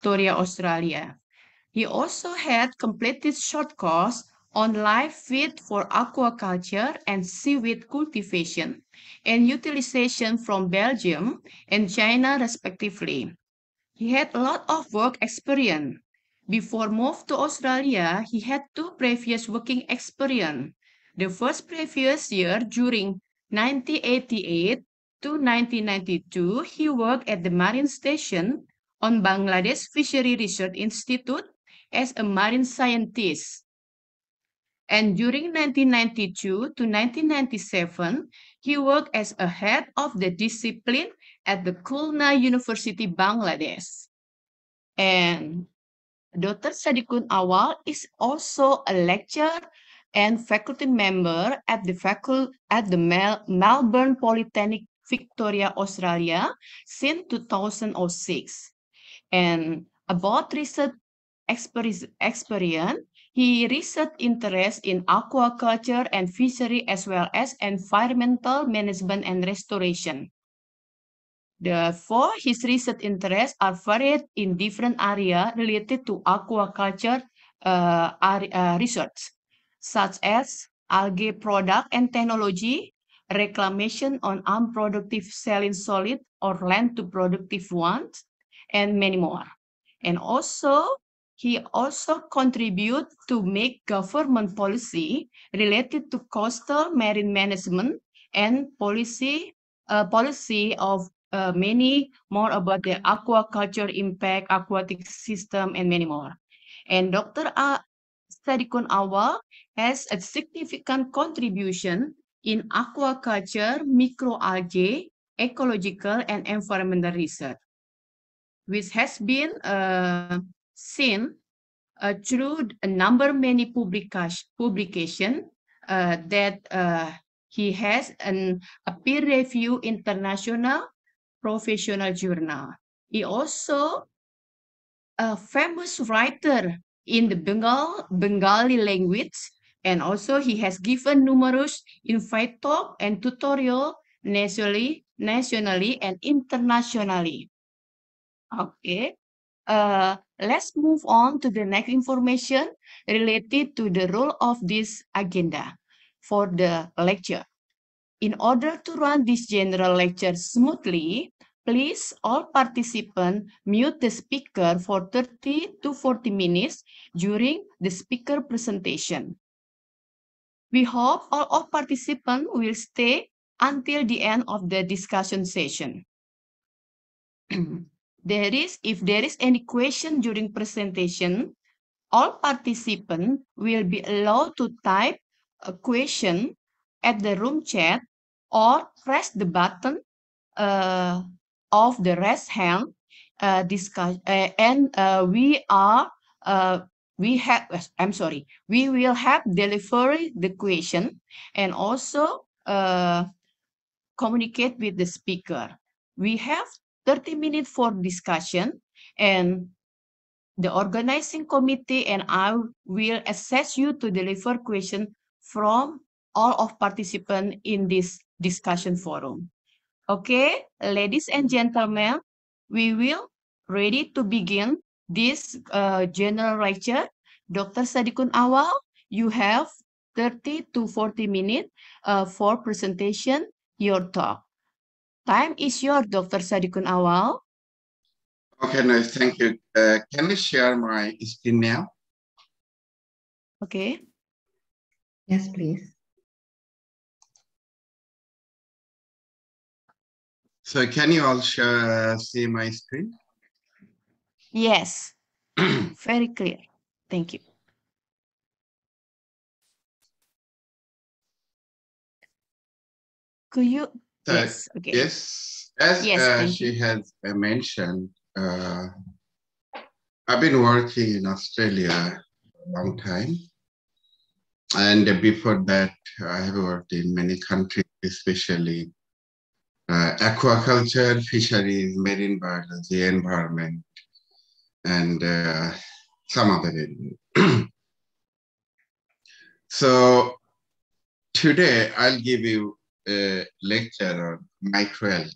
Victoria, Australia. He also had completed short course on live feed for aquaculture and seaweed cultivation and utilization from Belgium and China respectively. He had a lot of work experience. Before move to Australia, he had two previous working experience. The first previous year during 1988 to 1992, he worked at the Marine Station on Bangladesh Fishery Research Institute as a marine scientist. And during 1992 to 1997, he worked as a head of the discipline at the Khulna University, Bangladesh. And Dr. Sadikun Awal is also a lecturer and faculty member at the faculty at the Mel Melbourne Polytechnic, Victoria, Australia since 2006. And about research experience, he research interest in aquaculture and fishery as well as environmental management and restoration. Therefore, his research interests are varied in different areas related to aquaculture uh, uh, research, such as algae product and technology, reclamation on unproductive saline solid or land to productive ones, and many more. And also, he also contribute to make government policy related to coastal marine management and policy uh, policy of uh, many more about the aquaculture impact, aquatic system, and many more. And Dr. A. Sadikun Awal has a significant contribution in aquaculture, microalgae, ecological, and environmental research, which has been uh, seen uh, through a number many publication publication uh, that he has an, a peer review international professional journal. He also a famous writer in the Bengal Bengali language and also he has given numerous invite talk and tutorial nationally nationally and internationally okay uh, let's move on to the next information related to the role of this agenda for the lecture. In order to run this general lecture smoothly, please all participants mute the speaker for 30 to 40 minutes during the speaker presentation. We hope all of participants will stay until the end of the discussion session. There is, if there is any question during presentation, all participants will be allowed to type a question at the room chat or press the button uh, of the raise hand uh, discuss uh, and uh, we are uh, we have I'm sorry we will have delivery the question and also uh, communicate with the speaker. We have 30 minutes for discussion and the organizing committee and I will assess you to deliver questions from all of participants in this discussion forum. Okay, ladies and gentlemen, we will ready to begin this uh, general lecture. Dr. Sadikun Awal, you have 30 to 40 minutes uh, for presentation, your talk. Time is yours, Dr. Sadikun Awal. Okay, no, thank you. Uh, can I share my screen now? Okay. Yes, please. So can you all share, see my screen? Yes, very clear. Thank you. Could you So, Yes, okay. Yes, as Yes, uh, she has uh, mentioned, uh, I've been working in Australia a long time. And before that, I have worked in many countries, especially uh, aquaculture, fisheries, marine biology, environment, and uh, some other areas. so today I'll give you a lecture on microalgae,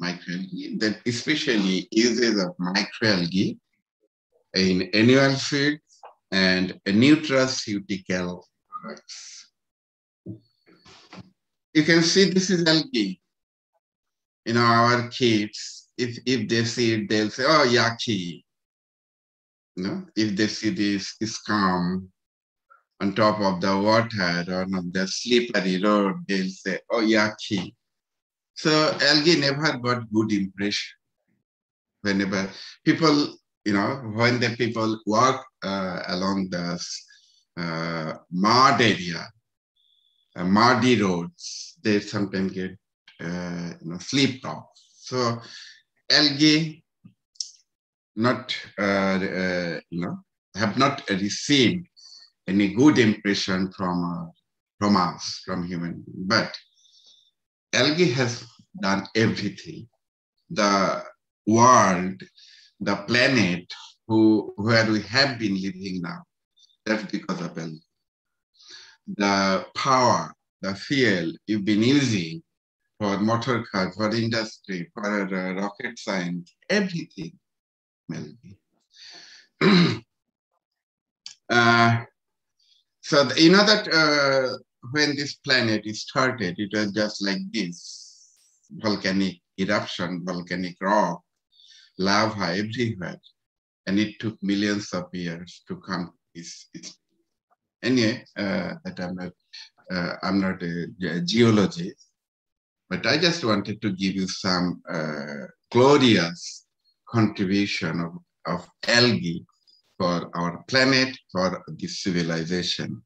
microalgae that especially uses of microalgae in animal feed and a nutraceutical products. You can see this is algae. You know, our kids, if, if they see it, they'll say, oh, yucky. You know, if they see this scum on top of the water or on the slippery road, they'll say, oh, yucky. So algae never got good impression. Whenever people, you know, when the people walk uh, along the uh, mud area, uh, muddy roads, they sometimes get, uh, you know, sleep off. So algae not, uh, uh, you know, have not received any good impression from, from us, from human. But algae has done everything. The world, the planet who, where we have been living now, that's because of algae. The power, the fuel you've been using for motor cars, for industry, for uh, rocket science, everything, algae. uh, so you know that uh, when this planet started, it was just like this, volcanic eruption, volcanic rock, lava everywhere. And it took millions of years to come this. this. Anyway, uh, that I'm not, uh, I'm not a, a, geologist, but I just wanted to give you some uh, glorious contribution of, of algae for our planet, for this civilization.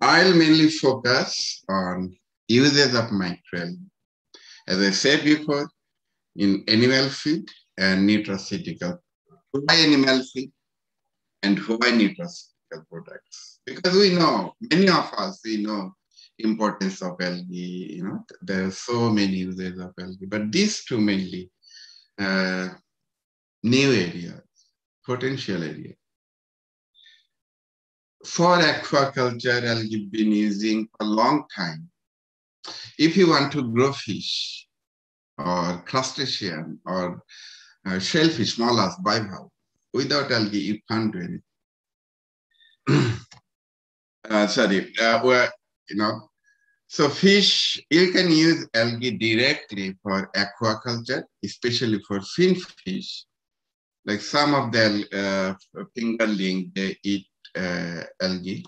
I'll mainly focus on uses of microalgae. As I said before, in animal feed and nutraceutical. Why animal feed and why nutraceutical products? Because we know, many of us, we know importance of algae, you know, there are so many uses of algae, but these two mainly uh, new areas, potential areas for aquaculture, algae been using for a long time. If you want to grow fish or crustacean or uh, shellfish, mollusk, bivalve, without algae, you can't do anything. uh, sorry, uh, well, you know, so fish, you can use algae directly for aquaculture, especially for fin fish. Like some of the uh, fingerling, they eat uh, algae.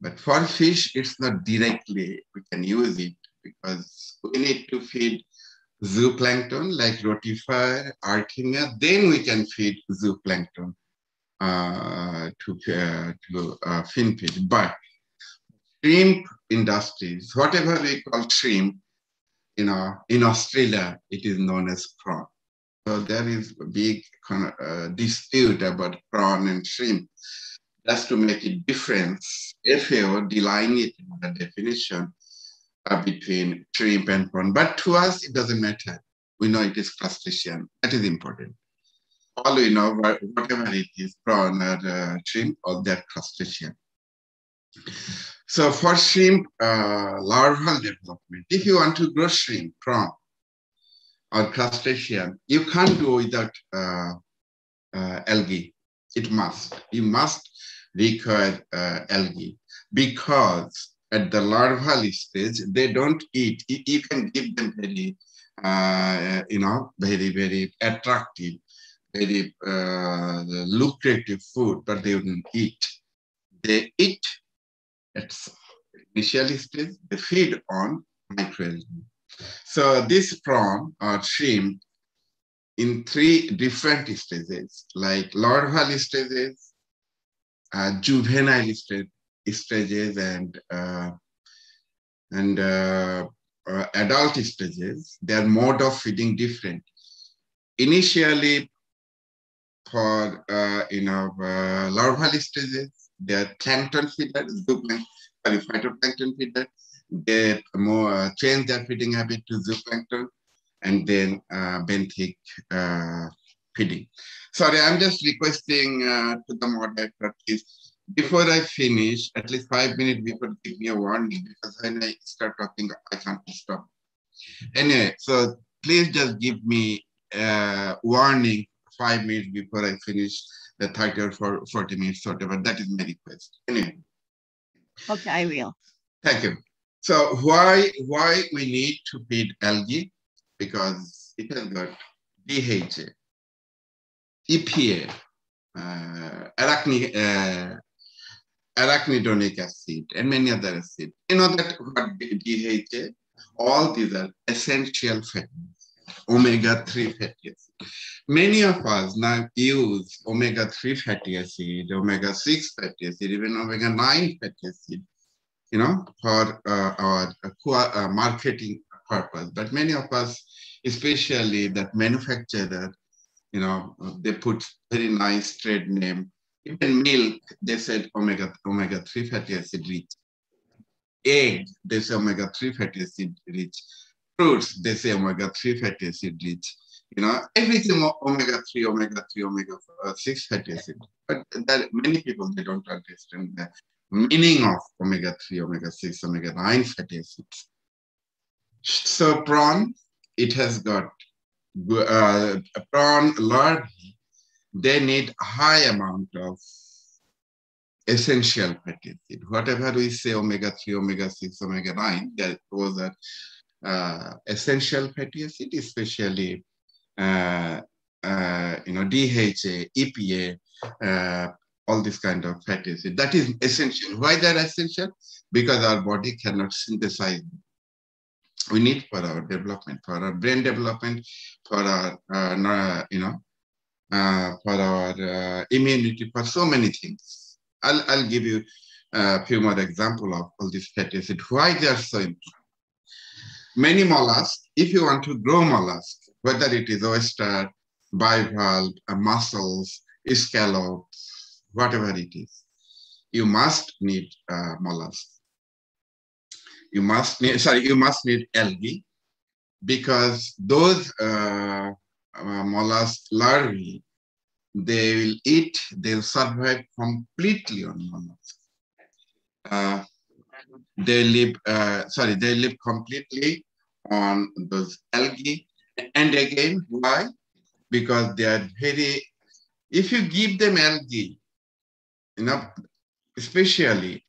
But for fish, it's not directly, we can use it because we need to feed zooplankton like rotifer, artemia, then we can feed zooplankton uh, to, uh, to uh, fin fish. But shrimp industries, whatever we call shrimp, you know, in Australia, it is known as prawn. So there is a big uh, dispute about prawn and shrimp. Just to make a difference, FAO delineated the definition uh, between shrimp and prawn. But to us, it doesn't matter. We know it is crustacean. That is important. All we know, whatever it is, prawn or uh, shrimp, all that crustacean. So for shrimp uh, larval development, if you want to grow shrimp, prawn, or crustacean, you can't do without uh, uh, algae. It must. You must require uh, algae because at the larval stage, they don't eat. You can give them very, uh, you know, very, very attractive, very uh, lucrative food, but they wouldn't eat. They eat at initial stage, they feed on microalgae. So this prawn or shrimp in three different stages, like larval stages, uh, juvenile stages, and uh, and uh, uh, adult stages. Their mode of feeding different. Initially, for uh, you know uh, larval stages, they're plankton feeders, phytoplankton feeders get more uh, change their feeding habit to zooplankton and then uh, benthic uh, feeding. Sorry, I'm just requesting uh, to the moderator, please, before I finish, at least five minutes before, give me a warning because when I start talking, I can't stop. Anyway, so please just give me uh, warning five minutes before I finish the 30 or 40 minutes, whatever. That is my request. Anyway. Okay, I will. Thank you. So why why we need to feed algae? Because it has got DHA, EPA, uh, arachne, uh, arachidonic acid, and many other acids. You know that what DHA? All these are essential fatty omega-3 fatty acid. Many of us now use omega-3 fatty acid, omega-6 fatty acid, even omega-9 fatty acid, you know, for uh, our uh, marketing purpose. But many of us, especially that manufacturer, you know, they put very nice trade name. Even milk, they said omega omega three fatty acid rich. Egg, they say omega three fatty acid rich fruits, they say omega-3 fatty acid rich. You know, everything omega-3, omega-3, omega-6 fatty acid. But many people, they don't understand the meaning of omega-3, omega-6, omega-9 fatty acids. So prawn, it has got uh, prawn larvae, they need a high amount of essential fatty acid. Whatever we say omega-3, omega-6, omega-9, that those are uh, essential fatty acid, especially uh, uh, you know DHA, EPA, uh, all this kind of fatty acid. That is essential. Why they're essential? Because our body cannot synthesize. We need for our development, for our brain development, for our uh, you know, uh, for our immunity, for so many things. I'll I'll give you a few more example of all these fatty acid. Why they are so important? many mollusks, if you want to grow mollusks, whether it is oyster, bivalve, uh, mussels, scallops, whatever it is, you must need uh, mollusks. You must need, sorry, you must need algae because those uh, uh, mollusk larvae, they will eat, they'll survive completely on mollusks. Uh, they live, uh, sorry, they live completely on those algae. And again, why? Because they are very, if you give them algae, you know, especially,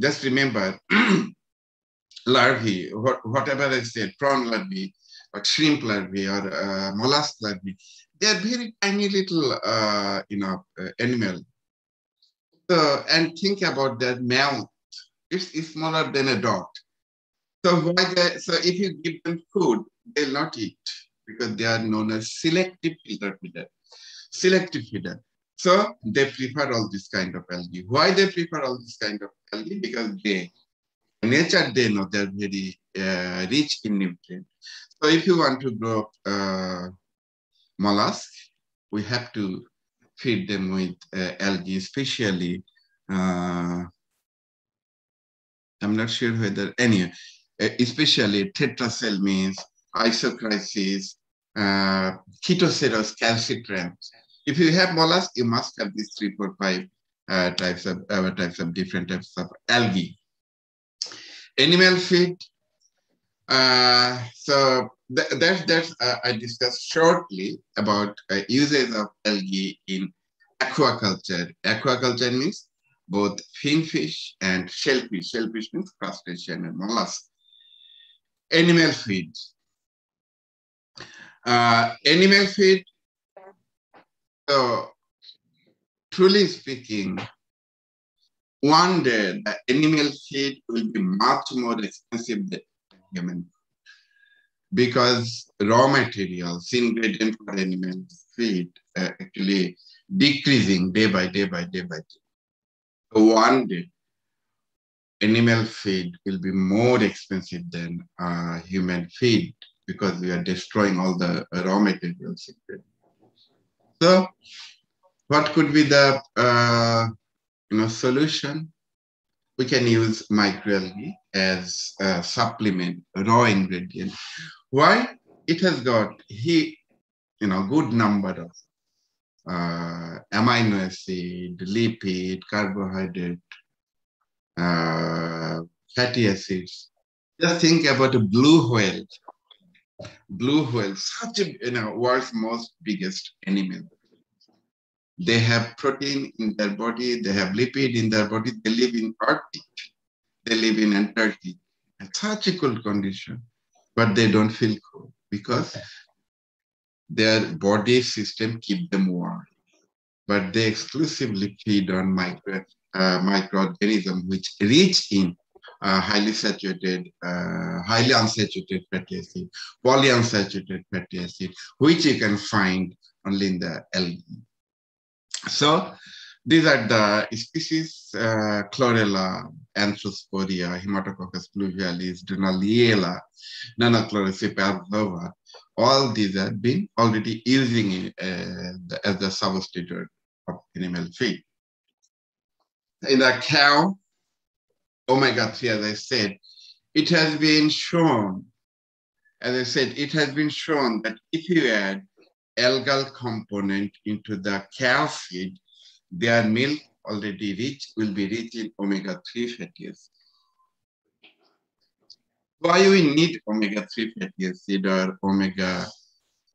just remember, larvae, whatever I said, prawn larvae, or shrimp larvae, or uh, mollusk larvae, they are very tiny little, uh, you know, uh, animal. So, and think about their mouth it's smaller than a dot. So why they, so if you give them food, they'll not eat because they are known as selective feeder. Selective feeder. So they prefer all this kind of algae. Why they prefer all this kind of algae? Because they, nature, they know they're very uh, rich in nutrients. So if you want to grow uh, mollusk, we have to feed them with uh, algae, especially uh, I'm not sure whether any, uh, especially tetraselmis, isochrysis, uh, Chaetoceros calcitrans. If you have mollusk, you must have these three, four, five uh, types of uh, types of different types of algae. Animal feed. Uh, so th that's that's uh, I discussed shortly about uh, uses of algae in aquaculture. Aquaculture means both finfish and shellfish. Shellfish means crustacean and mollusk. Animal feed. Uh, animal feed, so truly speaking, one day the animal feed will be much more expensive than human because raw materials, ingredient for animal feed actually decreasing day by day by day by day So one day animal feed will be more expensive than uh, human feed because we are destroying all the raw materials. So what could be the uh, you know, solution? We can use microalgae as a supplement, raw ingredient. Why? It has got he, you know, good number of uh, amino acid, lipid, carbohydrate, uh, fatty acids. Just think about a blue whale. Blue whale, such a you know world's most biggest animal. They have protein in their body, they have lipid in their body, they live in Arctic, they live in Antarctic. And such a cold condition, but they don't feel cold because their body system keep them warm. But they exclusively feed on micro, uh, microorganisms which rich in uh, highly saturated, uh, highly unsaturated fatty acid, polyunsaturated fatty acid, which you can find only in the algae. So these are the species, uh, Chlorella, Arthrospira, Haematococcus pluvialis, Dunaliella, Nanochlorocyp albova. All these have been already using uh, the, as the substitute of animal feed. In the cow, omega-3, as I said, it has been shown, as I said, it has been shown that if you add algal component into the cow feed, their milk already rich will be rich in omega-3 fatty acids. Why we need omega-3 fatty acid or omega-6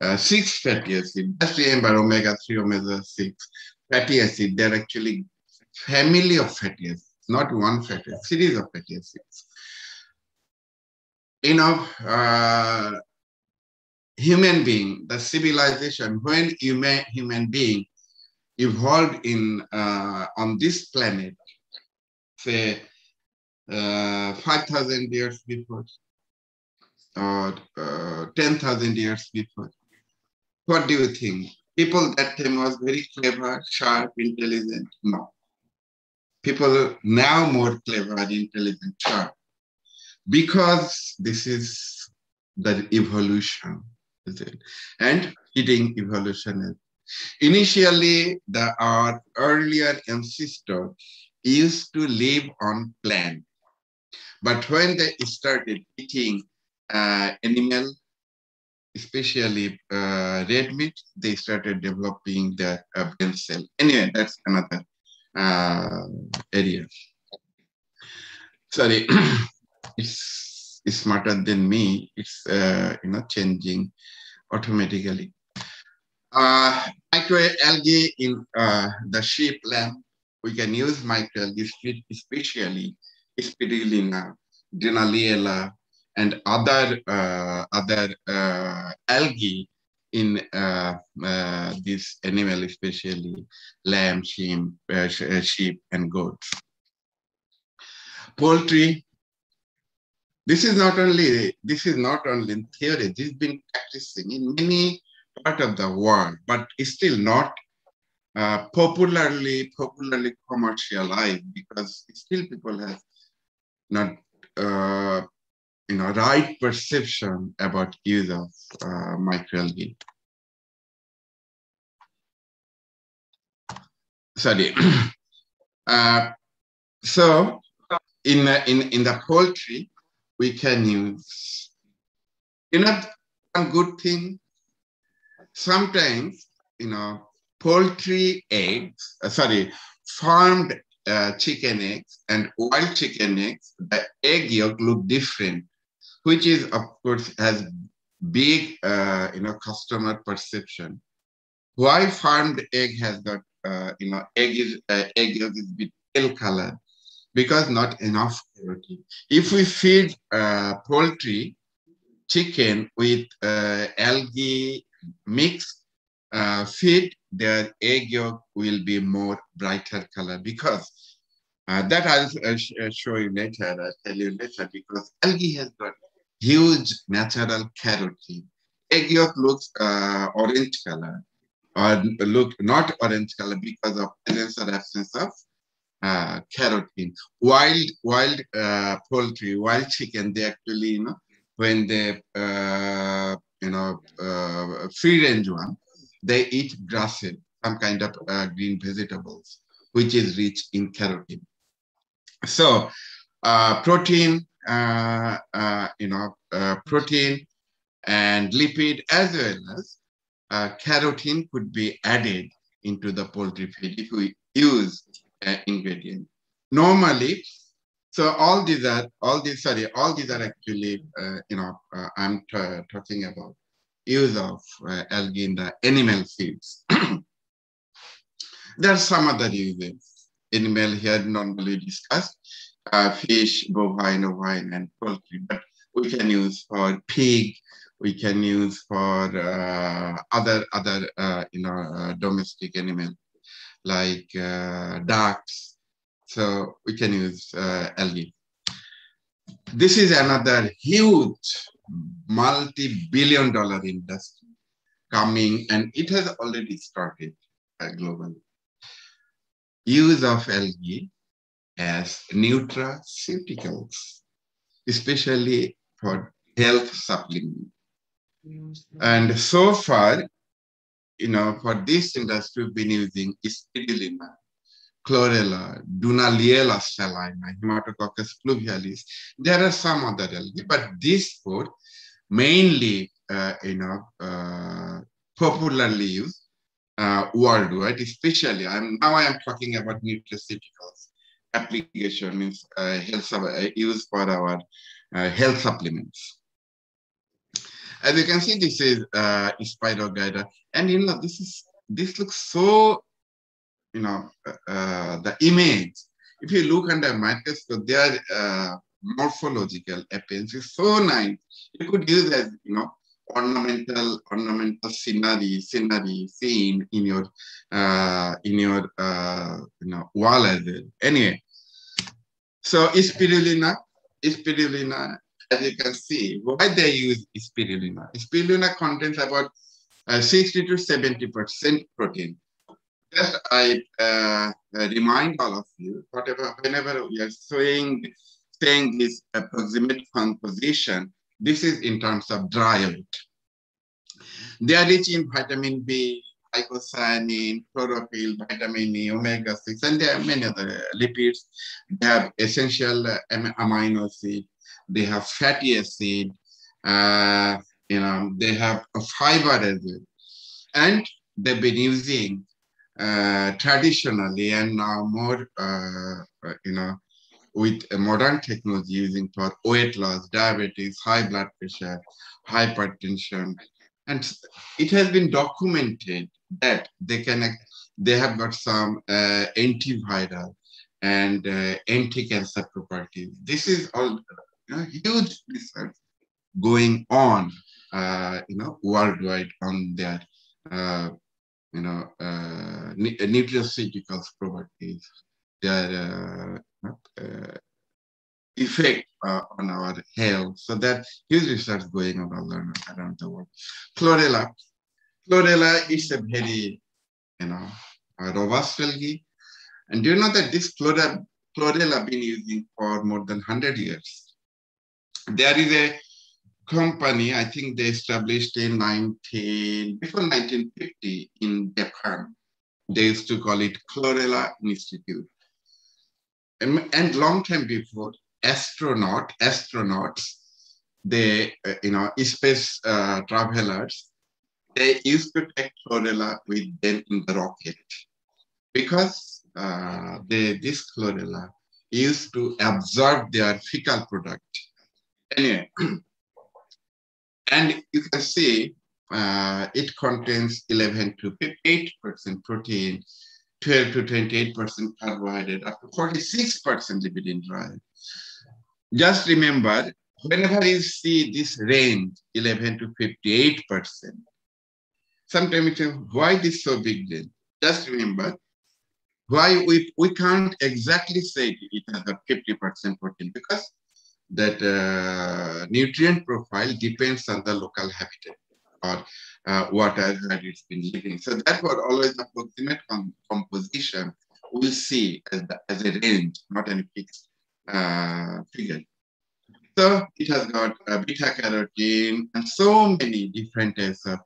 uh, fatty acid? Just remember omega-3, omega-6 fatty acid, they're actually family of fatty acids not one fatty series of fatty acids. You know, uh, human being, the civilization, when human, human being evolved in uh, on this planet, say uh, 5,000 years before, or uh, 10,000 years before. What do you think? People that time was very clever, sharp, intelligent? No people now more clever and intelligent because this is the evolution is it? and eating evolution is initially the our earlier ancestor used to live on plant but when they started eating uh, animal especially uh, red meat they started developing the uh, brain cell. Anyway that's another uh, area. Sorry, it's, it's smarter than me. It's uh, you know changing automatically. Uh, microalgae in uh, the sheep lamb, we can use microalgae, especially spirulina, Dunaliella, and other uh, other uh, algae in uh, uh, this animal, especially lamb, sheep, uh, uh, sheep, and goats. Poultry. This is not only this is not only in theory. This has been practicing in many part of the world, but it's still not uh, popularly popularly commercialized because still people have not uh, you know, right perception about use of uh, microalgae. Sorry. uh, so in, in, in the poultry, we can use, you know, one good thing, sometimes, you know, poultry eggs, uh, sorry, farmed uh, chicken eggs and wild chicken eggs, the egg yolk look different which is of course has big uh, you know customer perception. Why farmed egg has got uh, you know egg is uh, egg is bit pale color because not enough protein. If we feed uh, poultry chicken with uh, algae mix uh, feed, their egg yolk will be more brighter color because uh, that I'll uh, show you later, I'll tell you later, because algae has got huge natural carotene. Egg yolk looks uh, orange color or look not orange color because of presence or absence of uh, carotene. Wild wild uh, poultry, wild chicken, they actually, you know, when they, uh, you know, uh, free range one, they eat grasses, some kind of uh, green vegetables, which is rich in carotene. So uh, protein, you know, uh, protein and lipid as well as carotene could be added into the poultry feed if we use uh, ingredient. Normally, So all these are, all these, sorry, all these are actually, uh, you know, uh, I'm talking about use of uh, algae in the animal feeds. there are some other uses. Animal here normally discussed, uh, fish, bovine, ovine, and poultry, but we can use for pig, we can use for uh, other other uh, you know uh, domestic animals like uh, ducks. So we can use uh, algae. This is another huge multi-billion dollar industry coming and it has already started globally. Use of algae as nutraceuticals, especially for health supplement. And so far, you know, for this industry, we've been using spirulina, chlorella, Dunaliella salina, hematococcus pluvialis. There are some other algae, but these four mainly, uh, you know, uh, popularly used uh, worldwide, especially, I'm, now I am talking about nutraceuticals application means uh, health uh, use for our uh, health supplements. As you can see, this is uh, Spirogyra. And you know, this is this looks so, you know, uh, uh, the image. If you look under microscope, their uh, morphological appearance is so nice. You could use as, you know, ornamental ornamental scenery scenery scene in your uh, in your uh, you know wall as well. Anyway, so spirulina, spirulina as you can see, why they use spirulina. Spirulina contains about uh, 60 to 70% protein. Just I uh, remind all of you, whatever, whenever we are saying, saying this approximate composition, this is in terms of weight. They are rich in vitamin B, glycosine, chlorophyll, vitamin E, omega-6, and there are many other lipids. They have essential amino acid. they have fatty acid, uh, you know, they have a fiber as well. And they've been using uh, traditionally and now more, uh, you know, with modern technology using for weight loss, diabetes, high blood pressure, hypertension. And it has been documented that they can, they have got some uh, antiviral and uh, anti-cancer properties. This is all you know, huge research going on, uh, you know, worldwide on their, uh, you know, uh, nutraceuticals properties, their uh, uh, effect uh, on our health. So that huge research going on around the world. Chlorella. Chlorella is a very, you know, robust algae. And do you know that this chlorella, chlorella been using for more than 100 years? there is a company, I think they established in 19, before 1950 in Japan. They used to call it Chlorella Institute. And, long time before, astronaut, astronauts, they, uh, you know, space uh, travelers, they used to take chlorella with them in the rocket. Because uh, they, this chlorella used to absorb their fecal product. Anyway, and you can see uh, it contains 11 to 58% protein, 12 to 28% carbohydrate, up to 46% lipid in. Just remember, whenever you see this range, 11 to 58%, sometimes you say, why this so big then? Just remember, why we, we can't exactly say it has a 50% protein because that uh, nutrient profile depends on the local habitat or uh, water that it's been living. So that was always approximate com composition we'll see as, the, as a range, not any fixed uh, figure. So it has got uh, beta carotene and so many different types of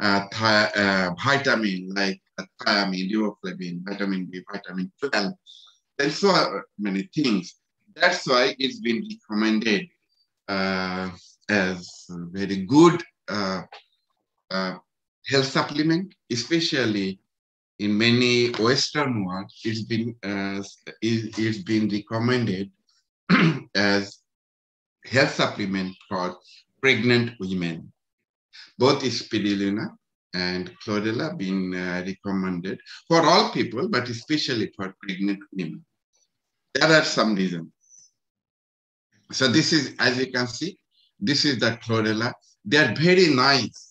uh, uh, vitamin like thiamine, riboflavin, vitamin B, vitamin 12, and so many things. That's why it's been recommended uh, as very good uh, health supplement, especially in many Western world. It's been uh, it's been recommended as health supplement for pregnant women. Both spirulina and chlorella been uh, recommended for all people, but especially for pregnant women. There are some reasons. So this is, as you can see, this is the chlorella. They are very nice,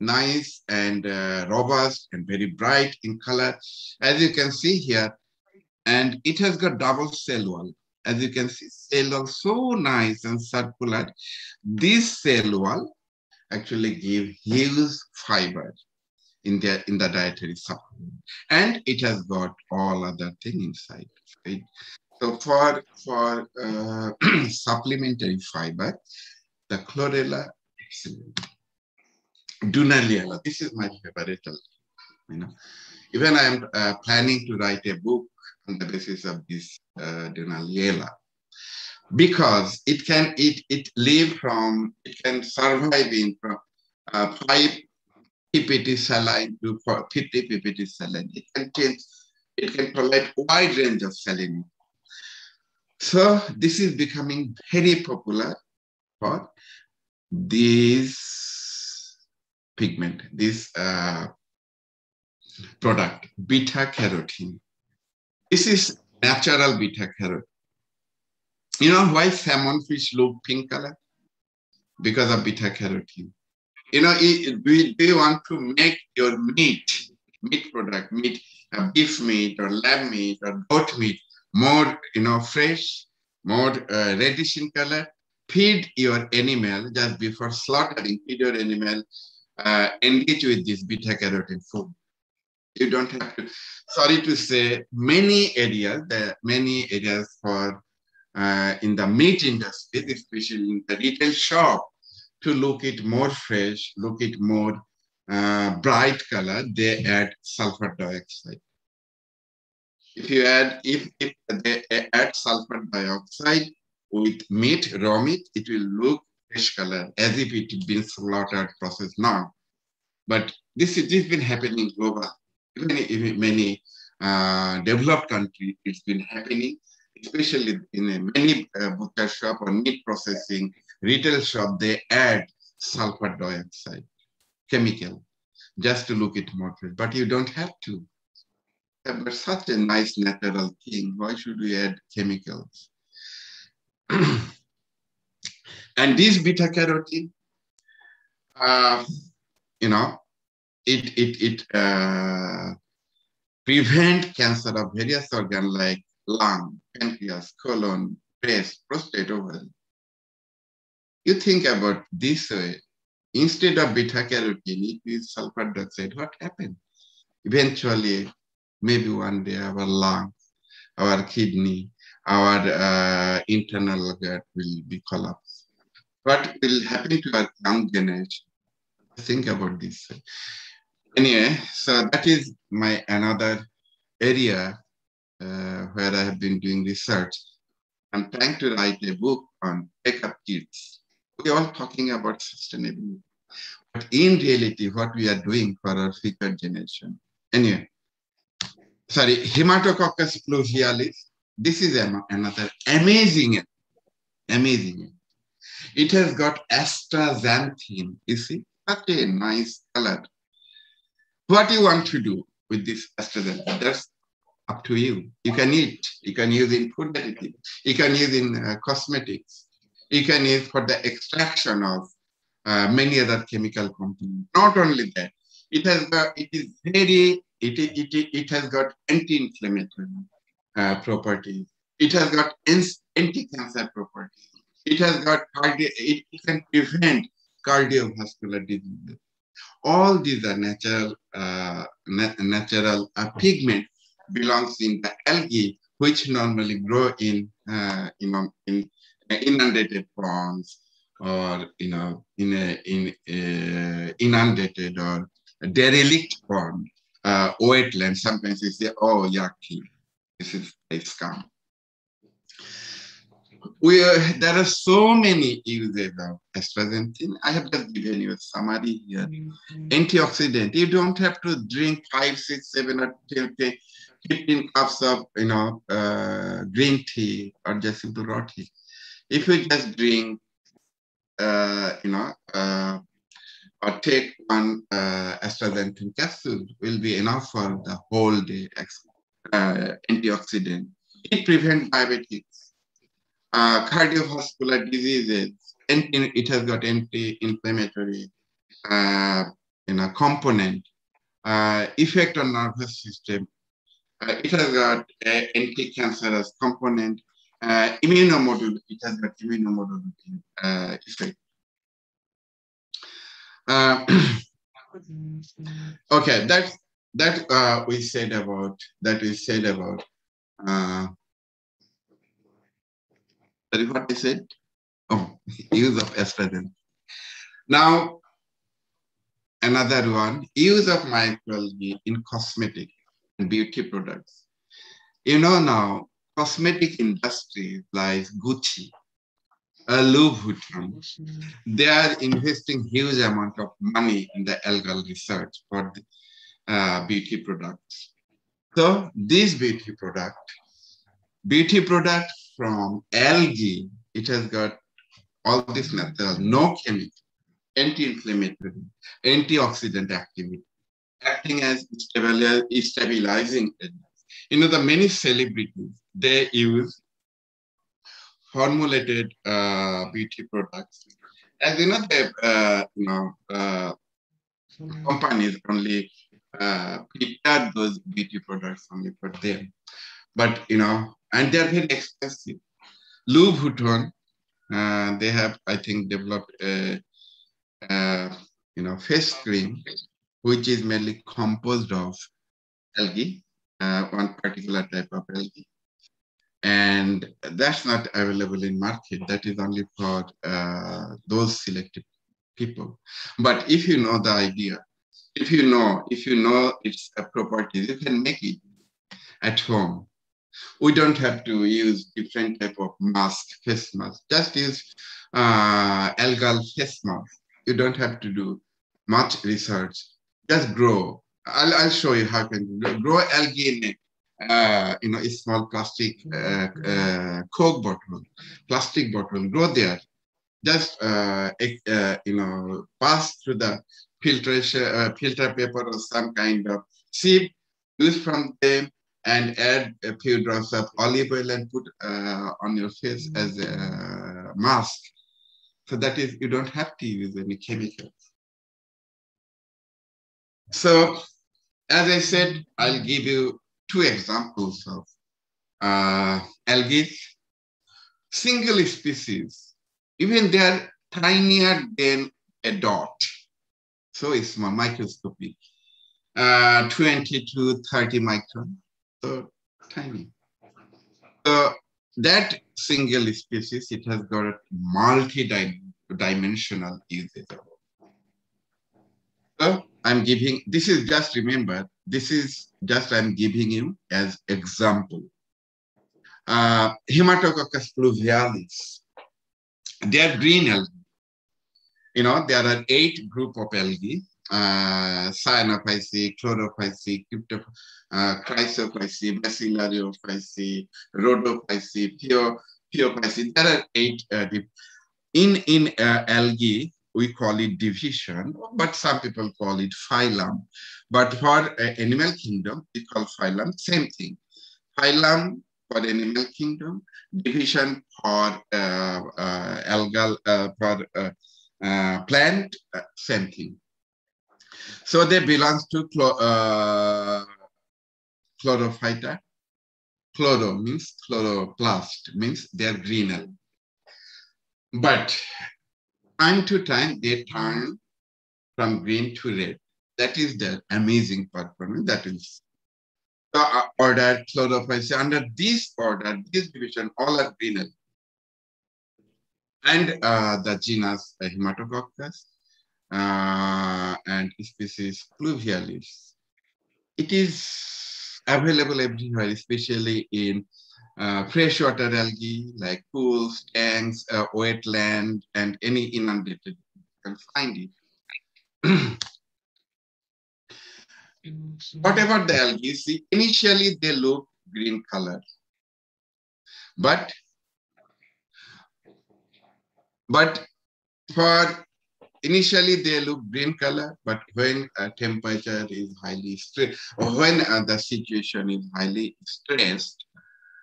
nice and uh, robust and very bright in color. As you can see here, and it has got double cell wall. As you can see, cell wall so nice and circular. This cell wall actually give huge fiber in the in the dietary supplement, and it has got all other thing inside. Right? So for for uh, supplementary fiber, the chlorella excellent. Dunaliella, this is my favorite. You know, even I am uh, planning to write a book on the basis of this uh, because it can it it live from it can survive in from uh, five ppt saline to 50 ppt saline. It can change. It can provide wide range of saline. So this is becoming very popular for this pigment, this uh, product, beta carotene. This is natural beta carotene. You know why salmon fish look pink color? Because of beta carotene. You know, we, want to make your meat, meat product, meat, uh, beef meat or lamb meat or goat meat more, you know, fresh, more uh, reddish in color? Feed your animal just before slaughtering, feed your animal, uh, engage with this beta carotene food. You don't have to, sorry to say, many areas, there are many areas for uh, in the meat industry, especially in the retail shop, to look it more fresh, look it more uh, bright color, they add sulfur dioxide. If you add, if, if they add sulfur dioxide with meat, raw meat, it will look color as if it had been slaughtered, processed now. But this, is this been happening global. Even many uh, developed countries, it's been happening especially in many uh, butcher shop or meat processing retail shop, they add sulfur dioxide chemical just to look it more. But you don't have to. But such a nice natural thing. Why should we add chemicals? and this beta carotene, uh, you know, it it it uh, prevent cancer of various organs like lung, pancreas, colon, breast, prostate, ovary. You think about this way. Instead of beta carotene, it is sulfur dioxide. What happened? Eventually, maybe one day our lung, our kidney, our uh, internal gut will be collapsed. What will happen to our young generation? Think about this. Anyway, so that is my another area uh, where I have been doing research. I'm trying to write a book on take-up kids. We're all talking about sustainability. But in reality, what we are doing for our future generation. Anyway, sorry, Haematococcus pluvialis. This is another amazing, amazing. It has got astaxanthin. You see, such a nice color. What do you want to do with this astaxanthin? That's up to you. You can eat. You can use in food additive. You can use in uh, cosmetics. You can use for the extraction of uh, many other chemical components. Not only that, it has got, it is very, it, it, it, it has got anti-inflammatory uh, properties. It has got anti-cancer properties. It has got it, can prevent cardiovascular disease. All these are natural, uh, natural uh, pigments belongs in the algae, which normally grow in, uh, you know, in inundated ponds or, you know, in a, in a inundated or derelict pond, uh, wetland. Sometimes you say, oh, yucky, this is a scum. We, there are so many uses of astaxanthin. I have just given you a summary here. Mm -hmm. Antioxidant. You don't have to drink five, six, seven, or 10, 15 cups of, you know, uh, green tea or just simple raw tea. If you just drink, uh, you know, uh, or take one uh, astaxanthin capsule will be enough for the whole day uh, antioxidant. It prevents diabetes, uh, cardiovascular diseases, and it has got anti-inflammatory uh, you know, component, uh, effect on nervous system. Uh, it has got anti-cancerous component, uh, immunomodulating, it has got immunomodulating uh, effect. Uh, okay, that that uh, we said about that we said about uh, is what I said. Oh, use of estrogen. Now, another one, use of microalgae in cosmetic and beauty products. You know now, cosmetic industry like Gucci, uh, Louis Vuitton, they are investing huge amount of money in the algal research for the, uh, beauty products. So this beauty product, beauty product from algae, it has got all this natural, no chemical, anti-inflammatory, antioxidant activity, acting as stabilizing. You know, the many celebrities, they use formulated uh, beauty products. As you know, the uh, you know, uh, companies only uh, prepare those beauty products only for them. But, you know, and they're very expensive. Louis Vuitton, uh, they have, I think, developed a, a, you know, face cream, which is mainly composed of algae, uh, one particular type of algae. And that's not available in market. That is only for uh, those selected people. But if you know the idea, if you know, if you know its properties, you can make it at home. We don't have to use different type of mask, face mask. Just use uh, algal face mask. You don't have to do much research. Just grow. I'll, I'll show you how can grow algae in. Uh, you know, a small plastic uh, uh, Coke bottle, plastic bottle, grow there. Just, uh, uh, you know, pass through the filtration, uh, filter paper or some kind of sieve, use from them and add a few drops of olive oil and put uh, on your face as a mask. So that is, you don't have to use any chemicals. So as I said, I'll give you two examples of uh, algae. Single species, even they are tinier than a dot. So it's microscopic, uh, 20 to 30 micron, so tiny. So that single species, it has got a multi-dimensional uses. So I'm giving, this is just remember, this is just I'm giving you as example. Uh, Haematococcus pluvialis, they are green algae you know, there are eight group of algae, uh, Cyanophyceae, Chlorophyceae, Crypto, uh, Chrysophyceae, Bacillariophyceae, Rhodophyceae, Pio, Phaeophyceae. There are eight. Uh, in in uh, algae, we call it division, but some people call it phylum. But for uh, animal kingdom, we call phylum, same thing. Phylum for animal kingdom, division for uh, uh, algal, uh, for uh, plant, same thing. So they belong to uh, chlorophyta. Chloro means chloroplast, means they are greener. But time to time, they turn from green to red. That is the amazing part for me. That is the uh, order chlorophyta. Under this order, this division, all are greener and uh, the genus uh, Haematococcus uh, and species Pluvialis. It is available everywhere, especially in uh, freshwater algae like pools, tanks, uh, wetland, and any inundated. You can find it. Whatever the algae, see, initially they look green color. But, but for initially they look green color, but when uh, temperature is highly stressed, when uh, the situation is highly stressed,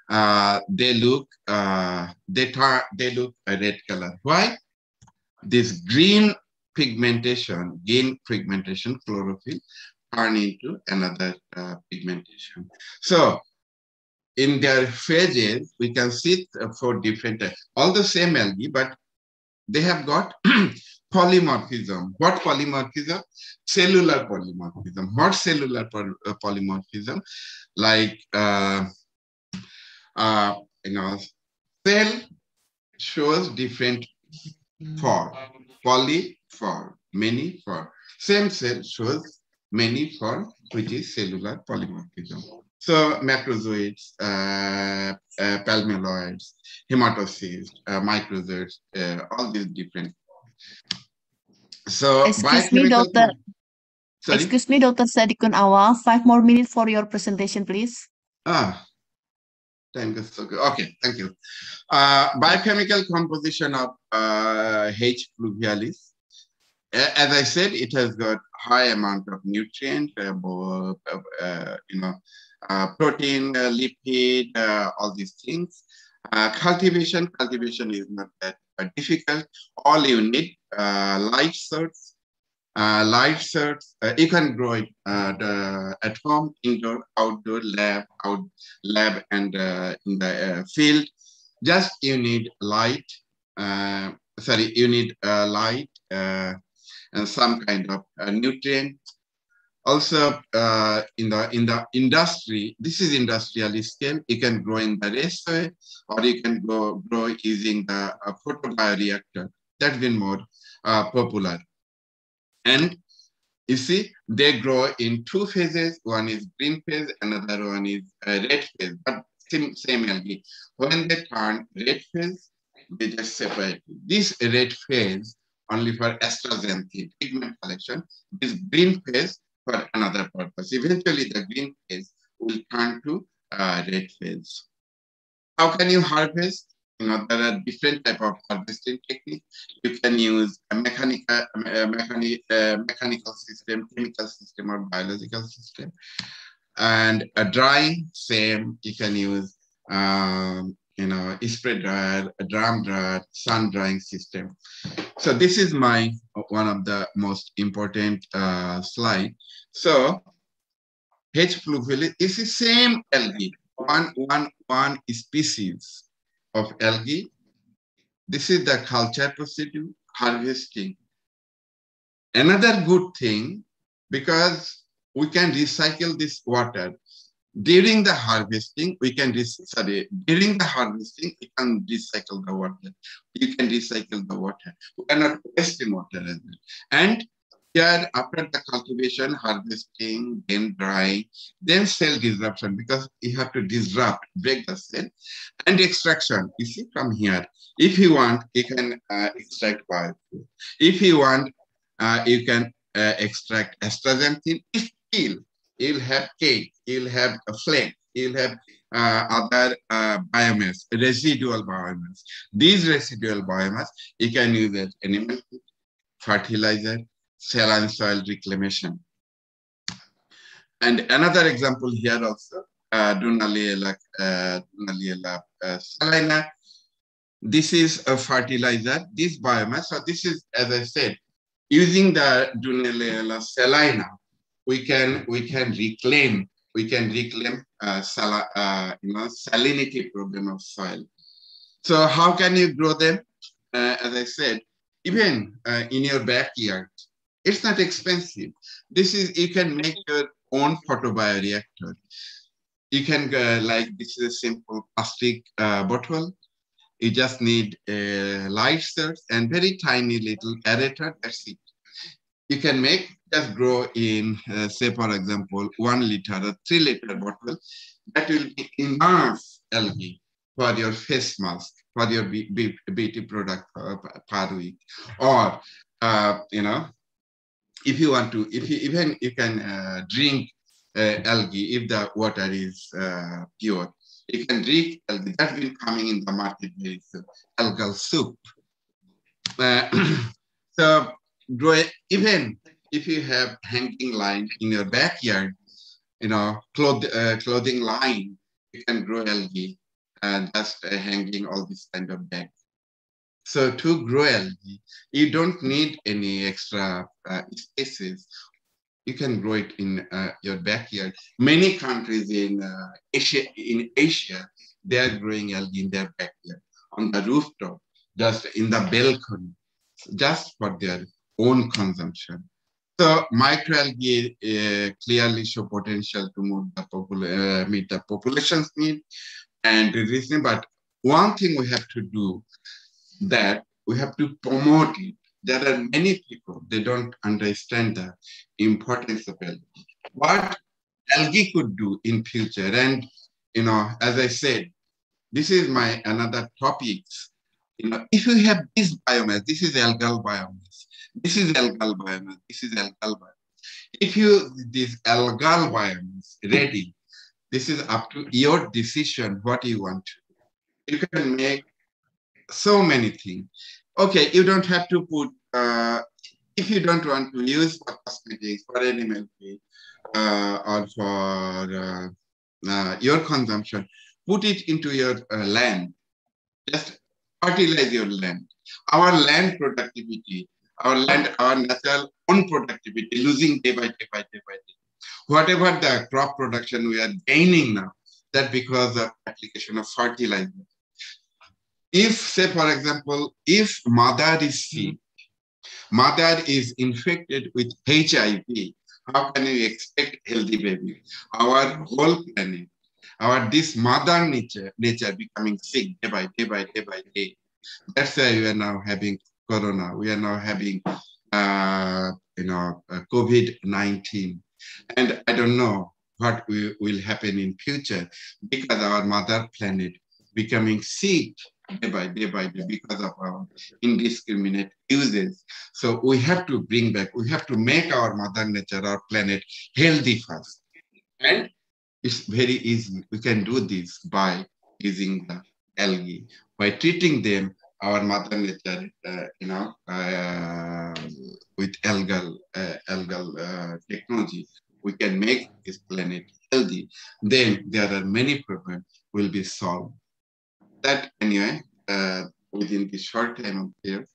uh, they look uh, they they look a red color. Why? This green pigmentation, green pigmentation, chlorophyll, turn into another uh, pigmentation. So in their phases, we can see four different, all the same algae, but they have got polymorphism. What polymorphism? Cellular polymorphism. What cellular uh, polymorphism? Like, uh, uh, you know, cell shows different form, poly for, many form. Same cell shows many form, which is cellular polymorphism. So macrozoids, uh, uh, palmelloids, hematocysts, uh, microzoids, uh, all these different. So excuse me, doctor. Sorry? Excuse me, Dr. Sadikul Awal. Five more minutes for your presentation, please. Ah, time goes so good. Okay, thank you. Uh, biochemical composition of uh, H. pluvialis as I said, it has got high amount of nutrient, uh, uh, you know, uh, protein, uh, lipid, uh, all these things. Uh, cultivation, cultivation is not that difficult. All you need, light source, light source. you can grow it uh, the, at home, indoor, outdoor, lab, out lab, and uh, in the uh, field. Just you need light. sorry, you need light and some kind of uh, nutrient. Also, uh, in the in the industry, this is industrial scale. You can grow in the raceway, or you can go grow using the uh, photobioreactor. That's been more uh, popular. And you see, they grow in two phases. One is green phase, another one is uh, red phase, but same, same algae. When they turn red phase, they just separate. This red phase only for astaxanthin pigment collection. This green phase for another purpose. Eventually, the green phase will turn to uh, red phase. How can you harvest? You know, there are different type of harvesting techniques. You can use a mechanical, a mechanic, a mechanical system, chemical system, or biological system. And a drying, same. You can use um, you know, spray dryer, a drum dryer, sun drying system. So this is my one of the most important uh, slide. So H. pluvialis is the same algae, one, one, one species of algae. This is the culture procedure, harvesting. Another good thing, because we can recycle this water during the harvesting, we can, sorry, during the harvesting, we can recycle the water. You can recycle the water. We cannot waste the water. And after the cultivation, harvesting, then drying, then cell disruption, because you have to disrupt, break the cell, and extraction. You see from here, if you want, you can uh, extract biofuel. If you want, uh, you can uh, extract astaxanthin. If still you'll have cake, you'll have a flake, you'll have uh, other uh, biomass, residual biomass. These residual biomass, you can use as animal fertilizer, saline soil reclamation. And another example here also, uh, Dunaliella, uh, Dunaliella uh, salina. This is a fertilizer, this biomass. So this is, as I said, using the Dunaliella salina, we can we can reclaim we can reclaim uh, sal uh, you know salinity problem of soil. So how can you grow them? Uh, as I said, even uh, in your backyard, it's not expensive. This is you can make your own photobioreactor. You can go like this is a simple plastic uh, bottle. You just need a light source and very tiny little aerator. That's it you can make just grow in, uh, say, for example, one liter or three liter bottle. That will be enough algae for your face mask, for your beauty product per, per week. Or, uh, you know, if you want to, if you even you can uh, drink uh, algae if the water is uh, pure. You can drink algae. That's been coming in the market. Is algal soup. Uh, so even if you have hanging line in your backyard, you know, cloth, uh, clothing line, you can grow algae and just uh, hanging all this kind of bag. So to grow algae, you don't need any extra uh, spaces. You can grow it in uh, your backyard. Many countries in uh, Asia, in Asia, they are growing algae in their backyard, on the rooftop, just in the balcony, just for their own consumption. So microalgae uh, clearly show potential to meet the, uh, meet the population's need and reason. But one thing we have to do that we have to promote it. There are many people, they don't understand the importance of algae. What algae could do in future. And, you know, as I said, this is my another topic. You know, if you have this biomass, this is algal biomass, this is algal biomass, this is algal biomass. If you, this algal biomass ready, this is up to your decision what you want to do. You can make so many things. Okay, you don't have to put, uh, if you don't want to use for cosmetics, for animal feed, uh, or for uh, uh, your consumption, put it into your uh, land. Just fertilize your land. Our land productivity, our land, our natural own productivity, losing day by day by day by day. Whatever the crop production we are gaining now, that because of application of fertilizer if, say, for example, if mother is sick, mother is infected with HIV, how can we expect healthy baby? Our whole planet, our this mother nature, nature becoming sick day by day by day by day. That's why we are now having corona. We are now having, uh, you know, uh, COVID-19. And I don't know what will, will happen in future because our mother planet becoming sick day by day by day because of our indiscriminate uses. So we have to bring back, we have to make our mother nature, our planet healthy first. And it's very easy. We can do this by using the algae, by treating them, our mother nature, uh, you know, uh, with algal, uh, algal uh, technology, we can make this planet healthy. Then there are many problems will be solved that anyway, uh, within this short time of here,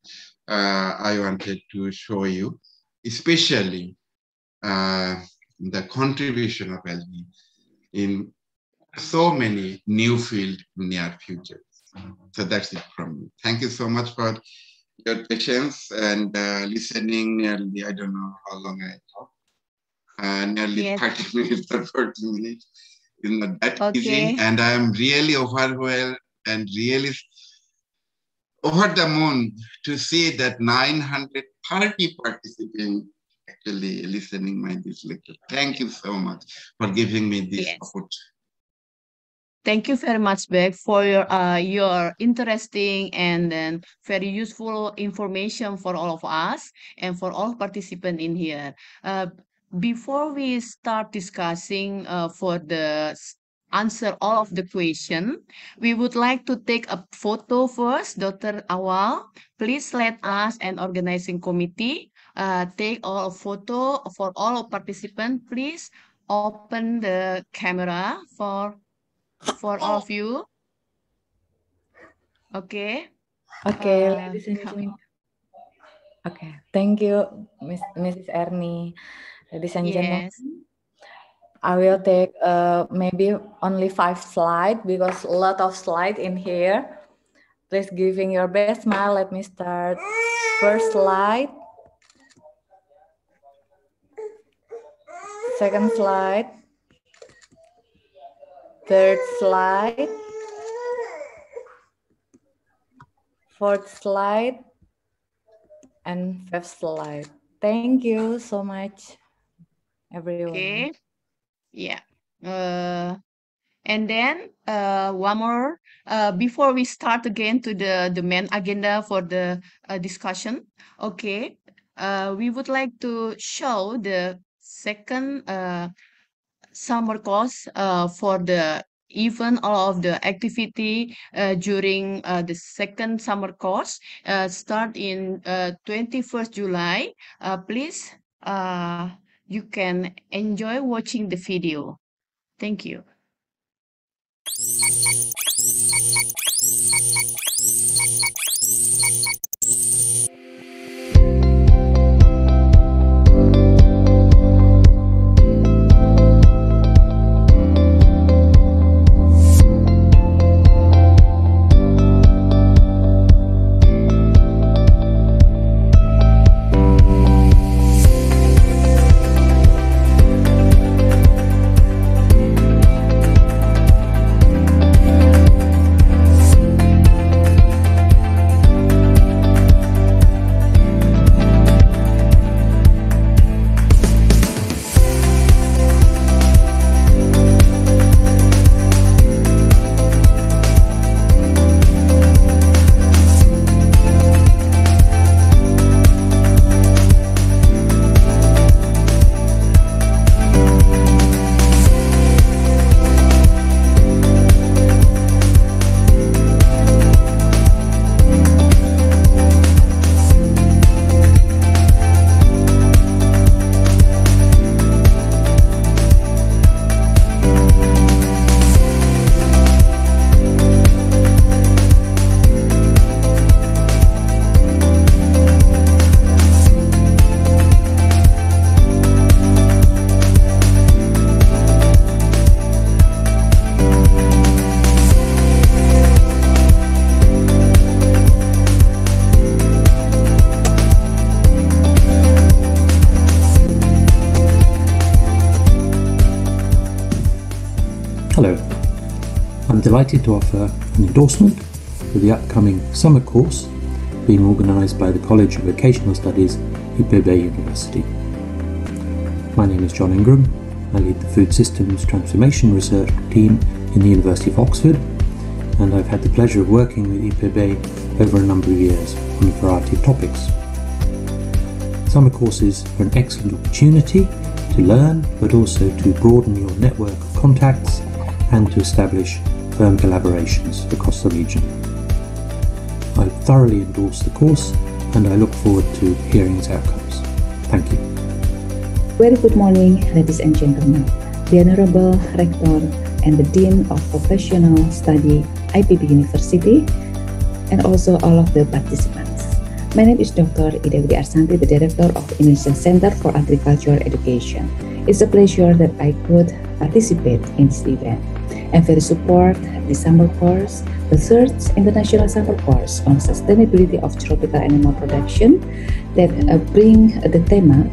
uh, I wanted to show you, especially uh, the contribution of algae in so many new field near future. So that's it from me. Thank you so much for your patience and uh, listening nearly, I don't know how long I talk, uh, nearly yes. 30 minutes or 40 minutes. It's not that okay. easy. And I'm really overwhelmed and really over the moon to see that 930 participants actually listening my this lecture. Thank you so much for giving me this yes. opportunity. Thank you very much, Beck, for your uh, your interesting and then very useful information for all of us and for all participants in here. Uh, before we start discussing uh, for the answer all of the question. We would like to take a photo first, Dr. Awal. Please let us and organizing committee uh, take all photo for all participants. Please open the camera for for all of you. Okay. Okay, uh, ladies and gentlemen. Okay, thank you, Miss, Mrs. Ernie. Ladies and yes. gentlemen. I will take uh, maybe only five slides because a lot of slide in here. Please giving your best smile. Let me start. First slide. Second slide. Third slide. Fourth slide. And fifth slide. Thank you so much, everyone. Okay. Yeah. Uh, and then uh, one more uh, before we start again to the, the main agenda for the uh, discussion. Okay. uh, we would like to show the second uh, summer course for the even all of the activity during the second summer course start in 21st July. please, you can enjoy watching the video. Thank you. Delighted to offer an endorsement for the upcoming summer course being organised by the College of Vocational Studies, IPB University. My name is John Ingram. I lead the Food Systems Transformation Research team in the University of Oxford, and I've had the pleasure of working with IPB over a number of years on a variety of topics. Summer courses are an excellent opportunity to learn, but also to broaden your network of contacts and to establish firm collaborations across the region. I thoroughly endorse the course and I look forward to hearing its outcomes. Thank you. Very good morning, ladies and gentlemen. The Honorable Rector and the Dean of Professional Study, IPB University, and also all of the participants. My name is Dr. Idha Arsanti, the Director of Indonesian Center for Agricultural Education. It's a pleasure that I could participate in this event and very support the summer course, the third international summer course on sustainability of tropical animal production that uh, bring the theme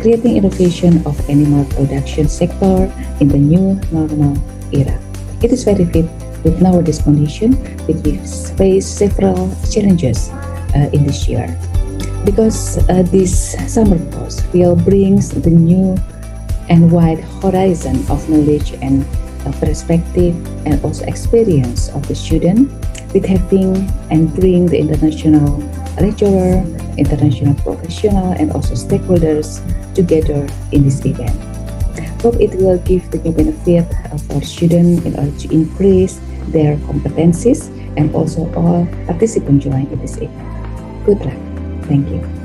creating innovation of animal production sector in the new normal era. It is very fit with nowadays condition which we face several challenges uh, in this year. Because uh, this summer course will bring the new and wide horizon of knowledge and perspective and also experience of the student with having and bring the international lecturer, international professional, and also stakeholders together in this event. Hope it will give the benefit for students in order to increase their competencies and also all participants join in this event. Good luck. Thank you.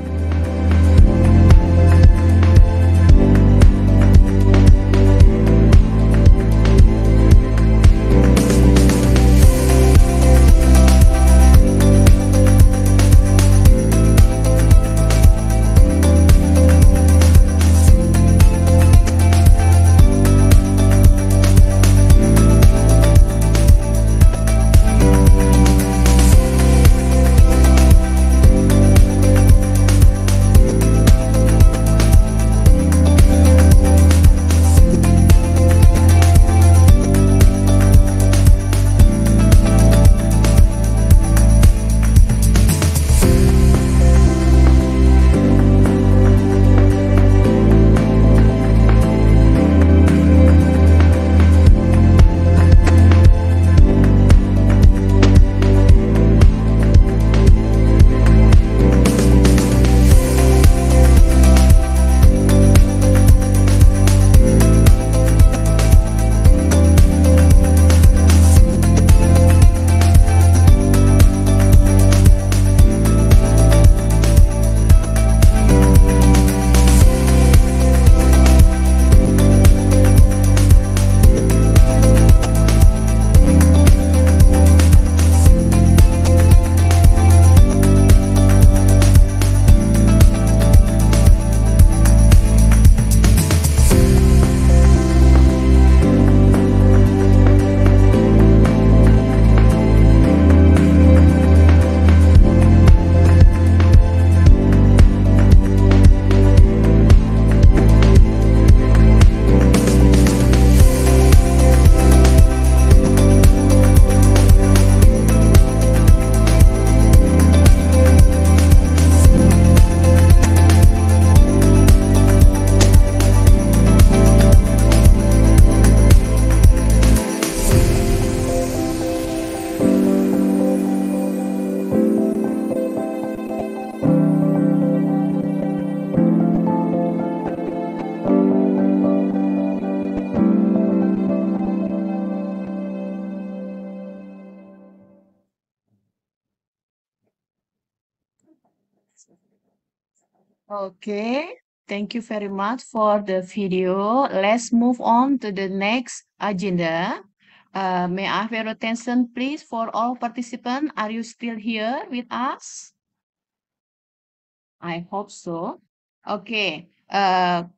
Thank you very much for the video. Let's move on to the next agenda. Uh, may I have your attention, please, for all participants? Are you still here with us? I hope so. Okay. Uh,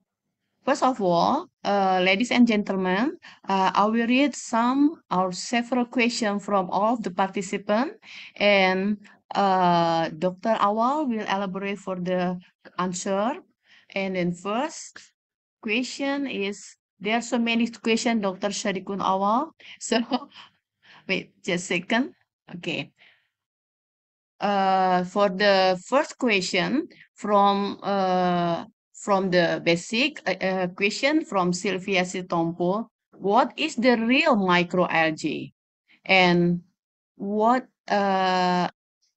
first of all, uh, ladies and gentlemen, uh, I will read some or several questions from all of the participants, and uh, Dr. Awal will elaborate for the answer. And then first question is, there are so many questions, Dr. Sharikun Awal. So, wait just a second. Okay. Uh, for the first question from uh, from the basic uh, uh, question from Sylvia Sitompul, what is the real microalgae? And what uh,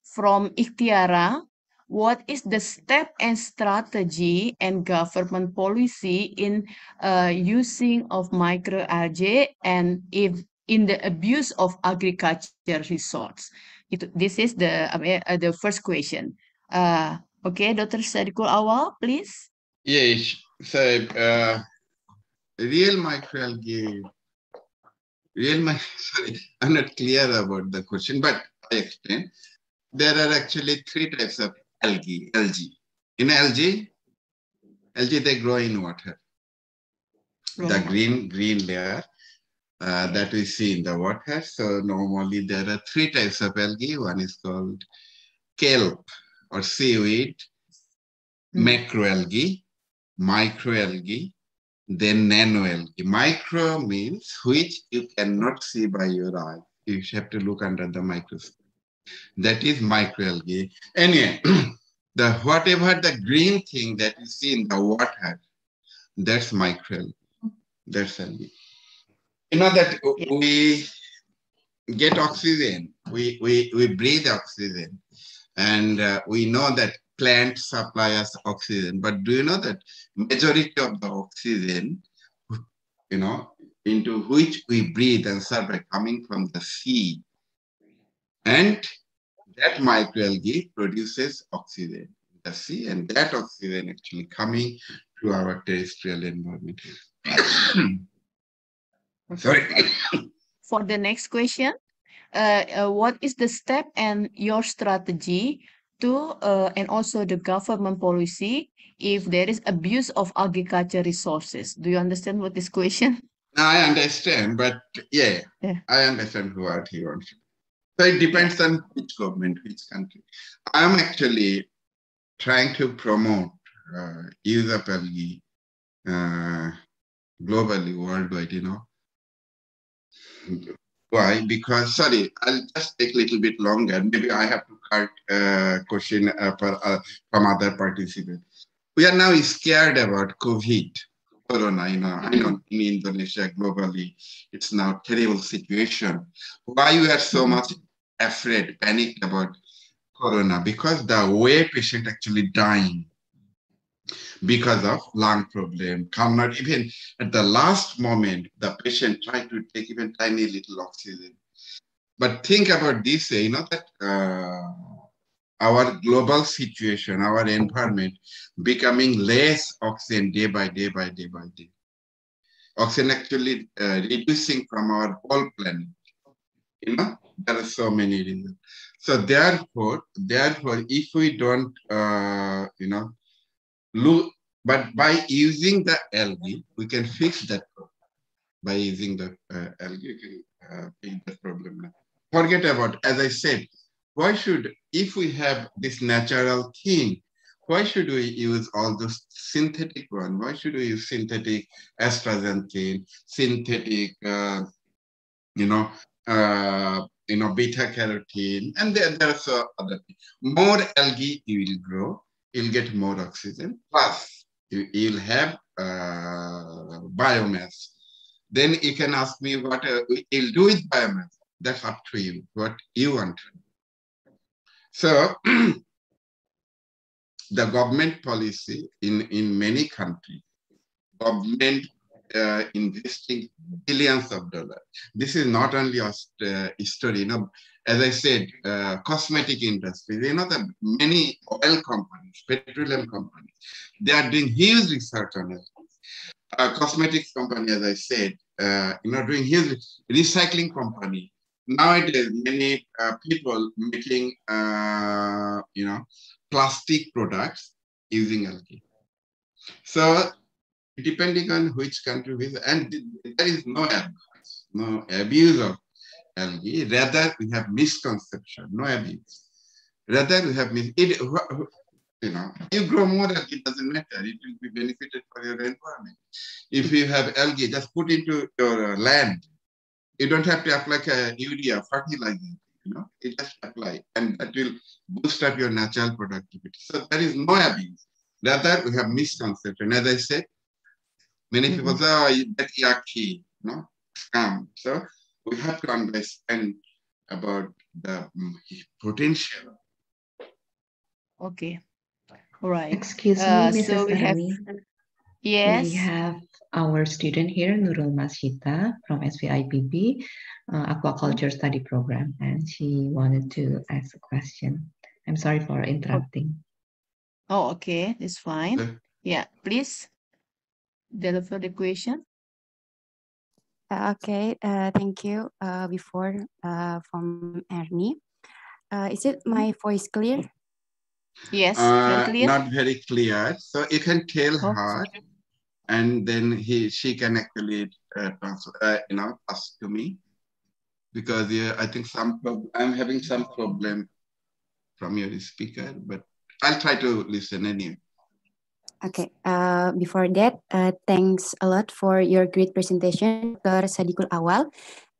from Ikhtiara, what is the step and strategy and government policy in uh, using of microalgae and if in the abuse of agriculture resource? It, this is the uh, the first question. Uh, okay, Dr. Sadikul Awal, please. Yes, so uh, real microalgae, real, sorry, I'm not clear about the question, but I explain. There are actually three types of algae, algae. In algae, algae, they grow in water. The green, green layer uh, that we see in the water. So normally there are three types of algae. One is called kelp or seaweed, mm. macroalgae, microalgae, then nanoalgae. Micro means which you cannot see by your eye. You have to look under the microscope. That is microalgae. Anyway, the whatever the green thing that you see in the water, that's microalgae. That's algae. You know that we get oxygen, we, we, we breathe oxygen, and uh, we know that plants supply us oxygen. But do you know that majority of the oxygen, you know, into which we breathe and survive coming from the sea. And that microalgae produces oxygen in the sea, and that oxygen actually coming to our terrestrial environment. Sorry. For the next question, uh, uh, what is the step and your strategy to, uh, and also the government policy if there is abuse of agriculture resources? Do you understand what this question? I understand, but yeah, yeah. I understand what he wants. So it depends on which government, which country. I'm actually trying to promote uh, use of algae uh, globally, worldwide, you know, why? Because, sorry, I'll just take a little bit longer. Maybe I have to cut uh, question uh, for, uh, from other participants. We are now scared about COVID, Corona, you know, I know in Indonesia, globally, it's now terrible situation. Why we are so much afraid, panicked about Corona? Because the way patient actually dying because of lung problem, cannot even at the last moment, the patient try to take even tiny little oxygen. But think about this way, you know, that uh, our global situation, our environment becoming less oxygen day by day by day by day. Oxygen actually uh, reducing from our whole planet. You know, there are so many reasons. So therefore, therefore, if we don't, uh, you know, look, but by using the algae, we can fix that problem. By using the uh, algae, you can uh, fix the problem. Now. Forget about, as I said, why should, if we have this natural thing, why should we use all those synthetic one? Why should we use synthetic astaxanthin, synthetic, uh, you know, uh, you know, beta carotene, and there, there's uh, other things. More algae you will grow, you'll get more oxygen. Plus, you, will have uh, biomass. Then you can ask me what uh, you'll do with biomass. That's up to you, what you want. So, the government policy in, in many countries, government uh, investing billions of dollars. This is not only a uh, story, you know, as I said, uh, cosmetic industry, you know, the many oil companies, petroleum companies, they are doing huge research on it. Uh, cosmetics company, as I said, uh, you know, doing huge recycling company. Nowadays, many uh, people making, uh, you know, plastic products using algae. So depending on which country, we, and there is no abuse, no abuse of algae. Rather, we have misconception, no abuse. Rather, we have mis it, you know, you grow more algae, it doesn't matter. It will be benefited for your environment. If you have algae, just put into your uh, land. You don't have to apply a urea, fertilizer, you know, you just apply and that will boost up your natural productivity. So there is no abuse. Rather, we have misconception. As I said, many people mm -hmm. say, oh, that yucky, you know, scam. So we have to understand about the mm, potential. Okay. All right. Excuse uh, me, Mrs. So we have, yes. We have our student here, Nurul Masjita from SVIPB uh, Aquaculture Study Program, and she wanted to ask a question. I'm sorry for interrupting. Oh, okay. It's fine. Yeah, please deliver the question. Uh, okay, uh, thank you. Uh, before uh, from Ernie, uh, is it my voice clear? Yes, uh, clear? not very clear. So you can tell oh, her, sorry. and then he she can actually uh, transfer, uh, you know, pass to me, because yeah, I think some I'm having some problem from your speaker, but I'll try to listen anyway. Okay, uh, before that, uh, thanks a lot for your great presentation, Dr. Sadikul Awal.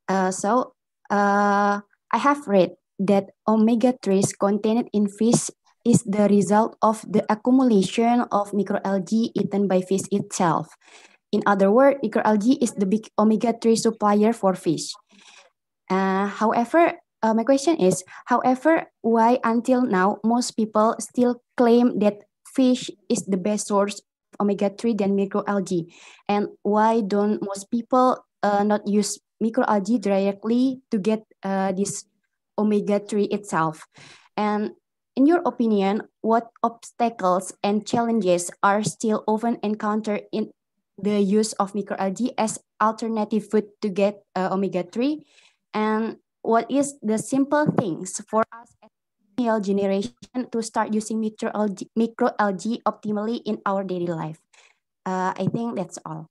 Uh, so, uh, I have read that omega-3s contained in fish is the result of the accumulation of microalgae eaten by fish itself. In other words, microalgae is the big omega-3 supplier for fish. Uh, however, uh, my question is, however, why until now most people still claim that fish is the best source of omega-3 than microalgae? And why don't most people uh, not use microalgae directly to get uh, this omega-3 itself? And in your opinion, what obstacles and challenges are still often encountered in the use of microalgae as alternative food to get uh, omega-3? And what is the simple things for us generation to start using microalgae, microalgae optimally in our daily life. Uh, I think that's all.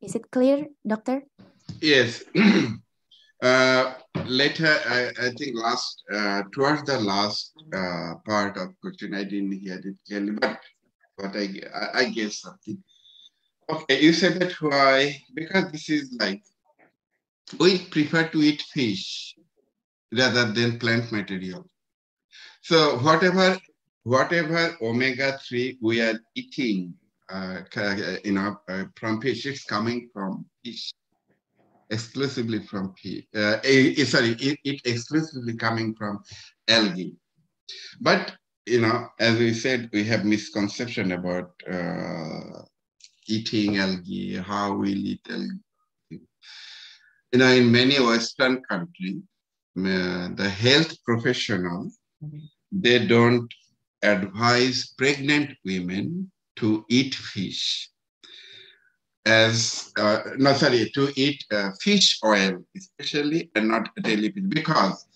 Is it clear, doctor? Yes. uh, later, I, I think last, uh, towards the last uh, part of question, I didn't hear it clearly, but, but I, I guess something. Okay, you said that why, because this is like, we prefer to eat fish rather than plant material. So whatever whatever omega three we are eating, uh, you know, uh, from fish is coming from fish, exclusively from fish. Uh, sorry, it, it exclusively coming from algae. But you know, as we said, we have misconception about uh, eating algae, how we eat algae. You know, in many Western countries, uh, the health professionals they don't advise pregnant women to eat fish as uh, no sorry to eat uh, fish oil especially and not daily fish because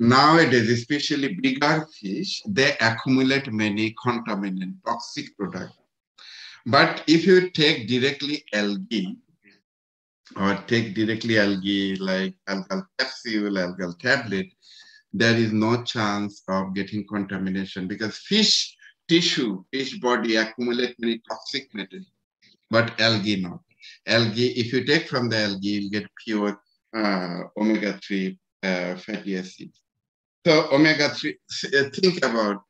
nowadays especially bigger fish they accumulate many contaminant toxic products but if you take directly algae or take directly algae like algal capsule algal tablet there is no chance of getting contamination because fish tissue, fish body accumulate many toxic material, but algae not. Algae, if you take from the algae, you get pure uh, omega-3 uh, fatty acids. So omega-3, uh, think about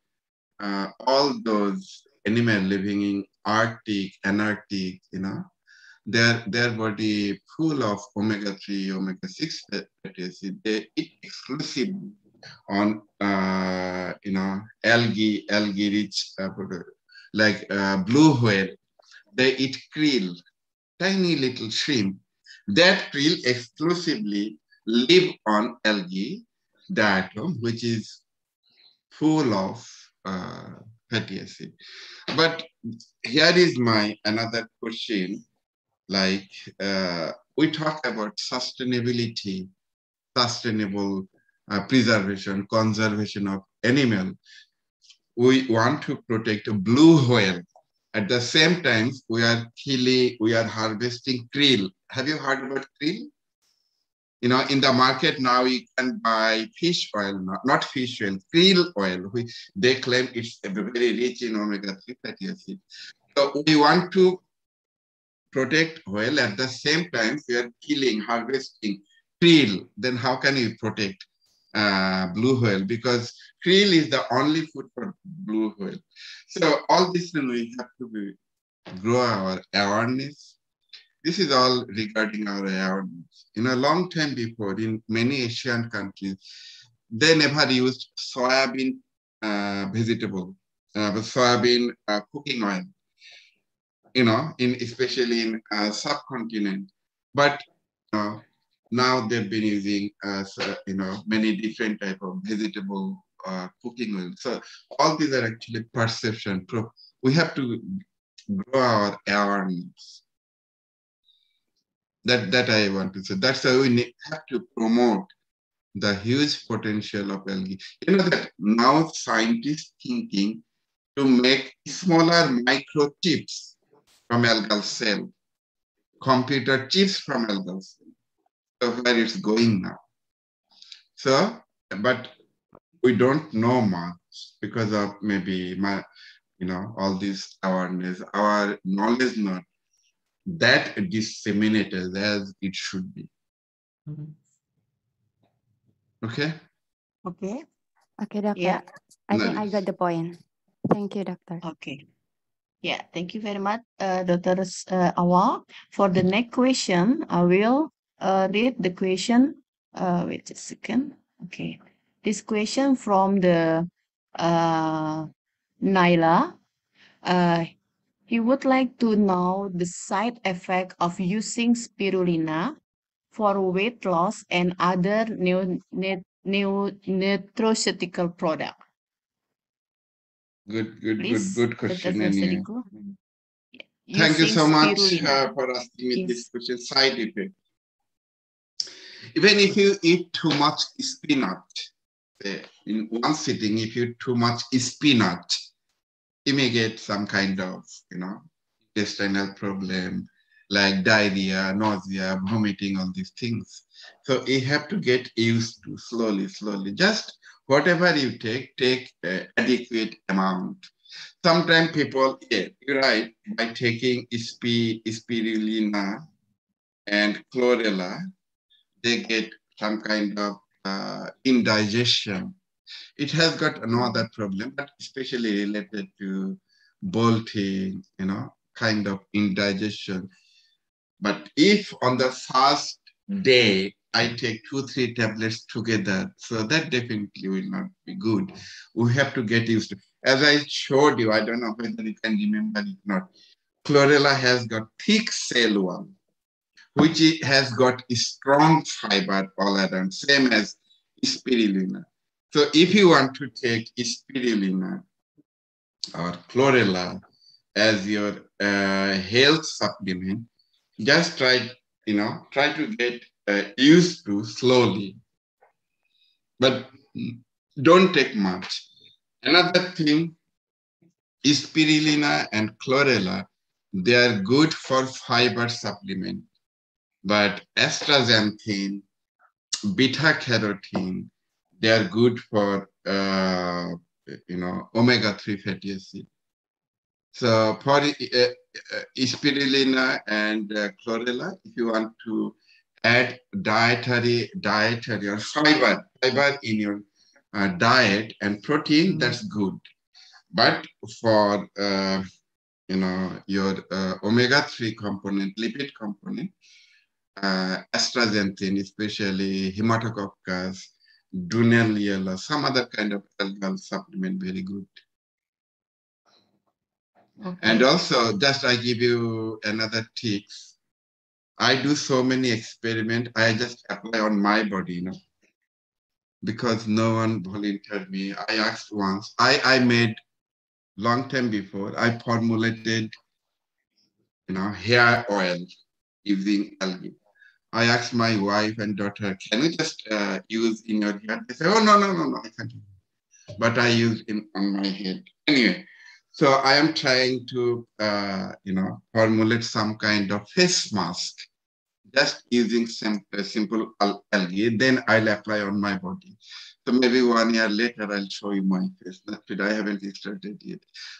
uh, all those animals living in Arctic, Antarctic, you know, their, their body full of omega-3, omega-6 fatty acids. They eat exclusively on uh, you know algae algae rich uh, like uh, blue whale they eat krill tiny little shrimp that krill exclusively live on algae diatom, which is full of uh, fatty acid. But here is my another question, like uh, we talk about sustainability, sustainable uh, preservation, conservation of animal. We want to protect blue whale. At the same time, we are killing, we are harvesting krill. Have you heard about krill? you know, in the market now you can buy fish oil, not, not fish oil, krill oil, which they claim it's very rich in omega-3 fatty acid. So we want to protect oil at the same time we are killing, harvesting krill, then how can we protect uh, blue whale? Because krill is the only food for blue whale. So all this thing we have to be, grow our awareness this is all regarding our awareness. In a long time before, in many Asian countries, they never used soybean uh, vegetable, uh, soybean uh, cooking oil, you know, in especially in uh, subcontinent. But uh, now they've been using, uh, you know, many different type of vegetable uh, cooking oil. So all these are actually perception. We have to grow our awareness. That, that I want to say. That's how we need, have to promote the huge potential of algae. You know that now scientists thinking to make smaller microchips from algal cell, computer chips from algal cell. Where it's going now. So, but we don't know much because of maybe my, you know, all this awareness. Our knowledge not that disseminated as it should be. Mm-hmm. Okay? Okay. Okay, doctor. Yeah. I nice. think I got the point. Thank you, doctor. Okay. Yeah, thank you very much, uh, Dr. Uh, Awal. For the next question, I will uh, read the question. Uh, wait a second. Okay. This question from the uh, Naila. Uh, he would like to know the side effect of using spirulina for weight loss and other new, new, new nutraceutical product. Good, good, Please, good, good question. Thank you so much uh, for asking me yes. this question. Side effect. Even if you eat too much spinach, eh, in one sitting, if you eat too much spinach, you may get some kind of, you know, intestinal problem like diarrhea, nausea, vomiting, all these things. So you have to get used to slowly, slowly. Just whatever you take, take adequate amount. Sometimes people, yeah, you're right, by taking sp spirulina and chlorella, they get some kind of uh, indigestion it has got no other problem, but especially related to bolting, you know, kind of indigestion. But if on the first day I take two, three tablets together, so that definitely will not be good. We have to get used to. As I showed you, I don't know whether you can remember it or not. Chlorella has got thick cell wall, which has got a strong fiber all around, same as spirulina. So if you want to take spirulina or chlorella as your uh, health supplement, just try, you know, try to get uh, used to slowly, but don't take much. Another thing, spirulina and chlorella, they are good for fiber supplement, but astaxanthin, beta carotene, they are good for uh, you know omega-3 fatty acid. So for uh, uh, spirulina and uh, chlorella, if you want to add dietary dietary or fiber fiber in your uh, diet and protein, mm-hmm. that's good. But for uh, you know your uh, omega-3 component, lipid component, uh, astaxanthin, especially hematococcus, Dunaliella or some other kind of algal supplement very good. Okay. And also, just I give you another tips. I do so many experiments. I just apply on my body, you know, because no one volunteered me. I asked once. I I made long time before. I formulated, you know, hair oil using algae. I asked my wife and daughter, can you just uh, use in your hair? They say, oh, no, no, no, no, I can't. But I use in on my head. Anyway, so I am trying to, uh, you know, formulate some kind of face mask, just using uh, simple algae. Then I'll apply on my body. So maybe one year later, I'll show you my face. That's it. I haven't started yet.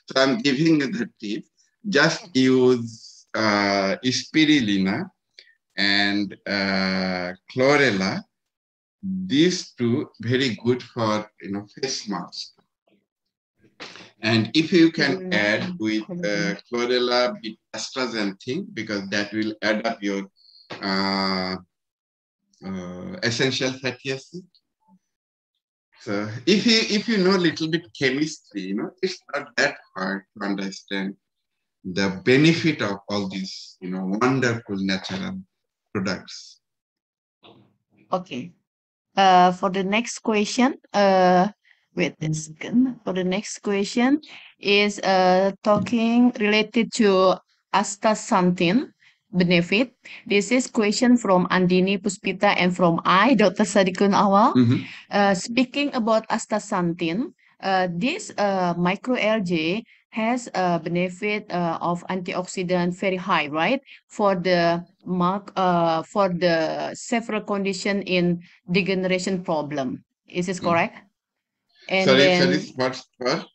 So I'm giving you the tip. Just use uh, spirulina and uh, chlorella, these two very good for you know face mask. And if you can add with uh, chlorella with astaxanthin, because that will add up your uh, uh, essential fatty acid. So if you if you know a little bit chemistry, you know, it's not that hard to understand the benefit of all these, you know, wonderful natural products. Okay. Uh, for the next question, uh, wait a second. For the next question is uh, talking related to astaxanthin benefit. This is question from Andini Puspita and from I, Dr. Sadikul Awal. Mm -hmm. uh, speaking about astaxanthin, uh, this uh, microalgae has a benefit uh, of antioxidant very high, right? For the mark, uh, for the several condition in degeneration problem. Is this hmm. correct? And sorry, then, sorry, what, what?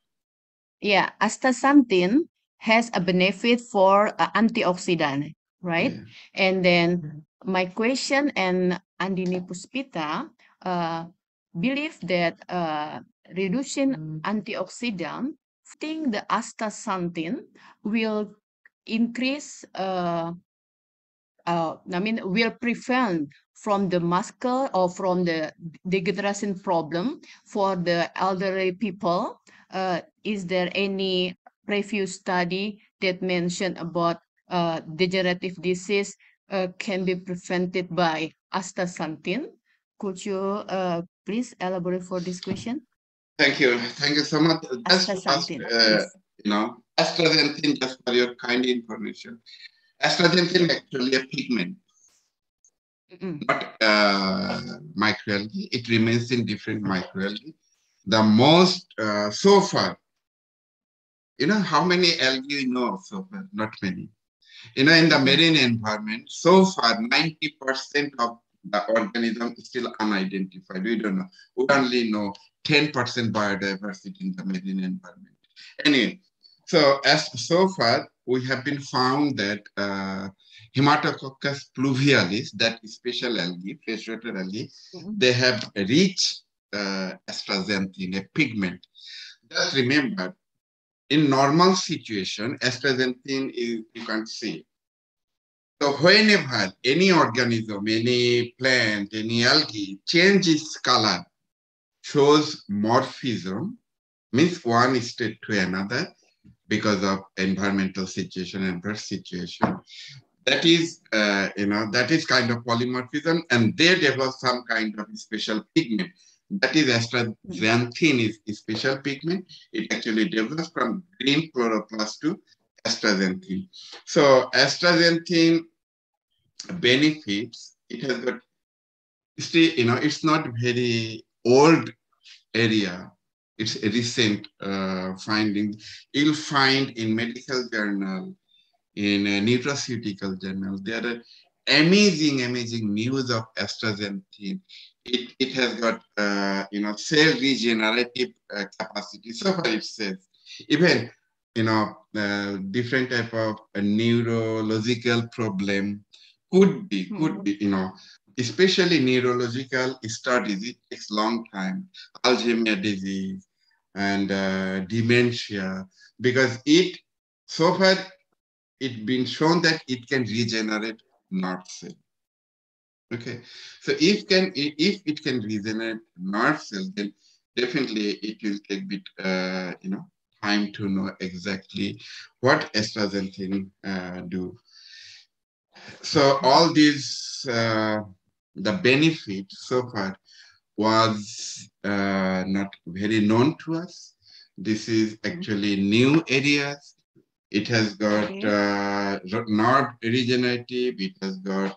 Yeah, astaxanthin has a benefit for uh, antioxidant, right? Yeah. And then my question and Andini Puspita uh, believe that uh, reducing mm. antioxidant think the astaxanthin will increase, uh, uh, I mean, will prevent from the muscle or from the degeneration problem for the elderly people. Uh, is there any previous study that mentioned about uh, degenerative disease uh, can be prevented by astaxanthin? Could you uh, please elaborate for this question? Thank you. Thank you so much. Just ask, uh, you know, astaxanthin, just for your kind information. Astaxanthin actually a pigment, mm -mm. not uh, microalgae. It remains in different microalgae. The most, uh, so far, you know, how many algae you know so far? Not many. You know, in the marine environment, so far, 90% of the organism is still unidentified. We don't know. We only know 10% biodiversity in the marine environment. Anyway, so as so far, we have been found that uh, Haematococcus pluvialis, that special algae, freshwater algae, mm -hmm. they have a rich uh, astaxanthin, a pigment. Just remember, in normal situation, astaxanthin is, you can't see. So whenever any organism, any plant, any algae changes color, shows morphism, means one state to another because of environmental situation and birth situation. That is, uh, you know, that is kind of polymorphism, and they develop some kind of special pigment. That is astaxanthin is special pigment. It actually develops from green chloroplast to astaxanthin. So astaxanthin benefits, it has got, still, you know, it's not very old area. It's a recent uh, finding. You'll find in medical journal, in a nutraceutical journal, there are amazing, amazing news of astaxanthin. It, it has got, uh, you know, cell regenerative uh, capacity. So far it says, even, you know, uh, different type of neurological problem could be, could hmm. be, you know, especially neurological studies, it takes long time, Alzheimer's disease and uh, dementia, because it, so far, it's been shown that it can regenerate nerve cell. Okay, so if can if it can regenerate nerve cell, then definitely it will take bit uh, you know time to know exactly what astaxanthin uh, do. So all these, uh, the benefit so far was uh, not very known to us. This is mm-hmm. actually new areas. It has got okay. uh, nerve regenerative. It has got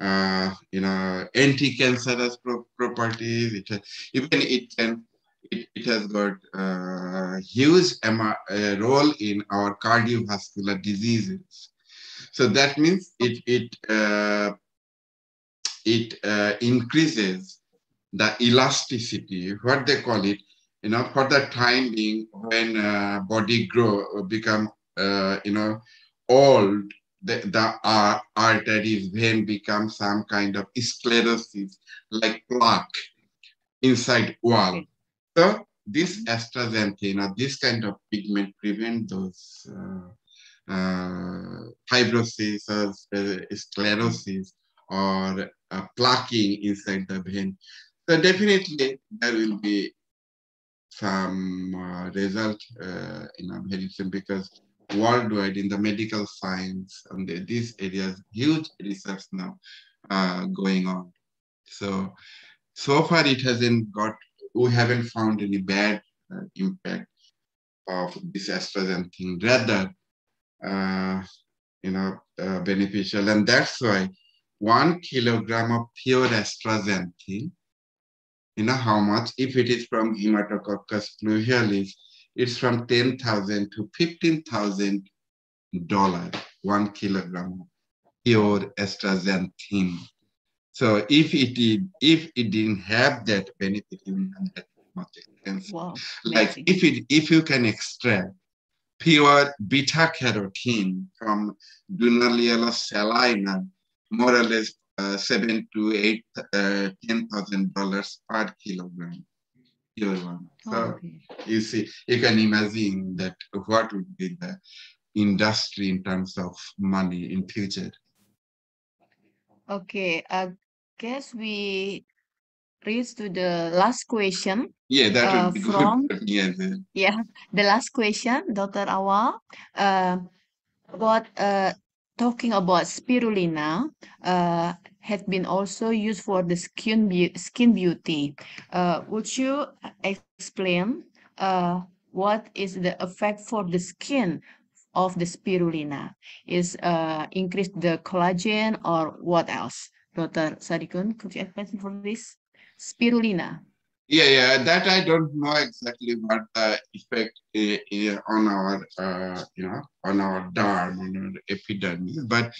uh, you know anti-cancerous pro properties. It has, even it can it, it has got uh, huge uh, role in our cardiovascular diseases. So that means it it uh, it uh, increases the elasticity, what they call it, you know, for the time being when uh, body grow become uh, you know old, the, the uh, arteries vein become some kind of sclerosis, like plaque inside wall. So this astaxanthin or this kind of pigment prevent those uh, fibrosis or uh, sclerosis or uh, plaquing inside the vein. So definitely there will be some uh, result uh, in medicine because worldwide in the medical science and the, these areas, huge research now uh, going on. So, so far it hasn't got we haven't found any bad uh, impact of this astaxanthin. Rather, uh, you know, uh, beneficial. And that's why one kilogram of pure astaxanthin, you know how much? If it is from Haematococcus pluvialis, it's from 10,000 to 15,000 dollars, one kilogram of pure astaxanthin. So if it did, if it didn't have that benefit, it wouldn't have that much expensive. Wow. Like Amazing. if it if you can extract pure beta carotene from Dunaliella salina, more or less uh, seven to eight, uh, ten thousand dollars per kilogram. Pure one. So oh, okay. you see, you can imagine that what would be the industry in terms of money in future. Okay, I guess we to the last question. Yeah, that would uh, be from, good. Yeah, the... yeah, the last question, Dr. Awal, uh, about uh, talking about spirulina uh, has been also used for the skin, be skin beauty. Uh, would you explain uh, what is the effect for the skin of the spirulina? Is uh, increase the collagen or what else? Dr. Sadikul, could you explain for this? Spirulina. Yeah, yeah, that I don't know exactly what the effect is on our, uh, you know, on our derm, on our epidermis, but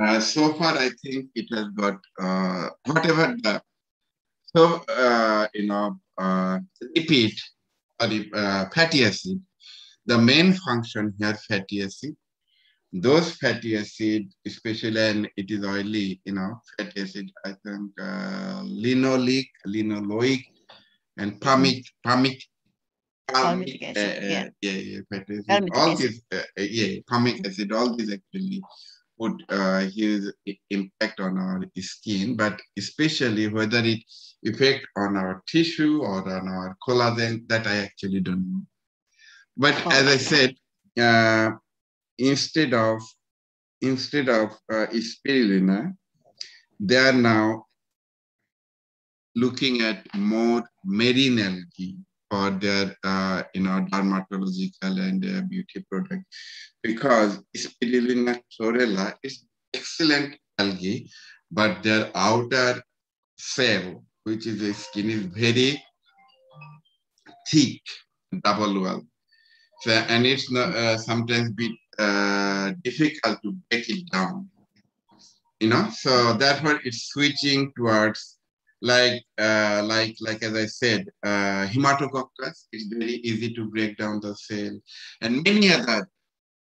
uh, so far I think it has got uh, whatever the, so, uh, you know, uh, lipid or the uh, fatty acid, the main function here fatty acid, those fatty acid, especially and it is oily, you know, fatty acid, I think uh, linoleic, linoleic, and palmic, palmic, palmic, uh, yeah. yeah, yeah, fatty acid. Palmic all acid. these, uh, uh, yeah, palmic acid, all these actually would uh, have impact on our skin, but especially whether it effect on our tissue or on our collagen, that I actually don't know. But oh, as I said, uh, instead of instead of uh, spirulina, they are now looking at more marine algae for their uh, you know dermatological and uh, beauty product because spirulina chlorella is excellent algae, but their outer cell, which is the skin, is very thick, double wall. So, and it's not, uh, sometimes bit uh, difficult to break it down. You know, so therefore it's switching towards like uh, like like as I said, uh, Haematococcus is very easy to break down the cell, and many other,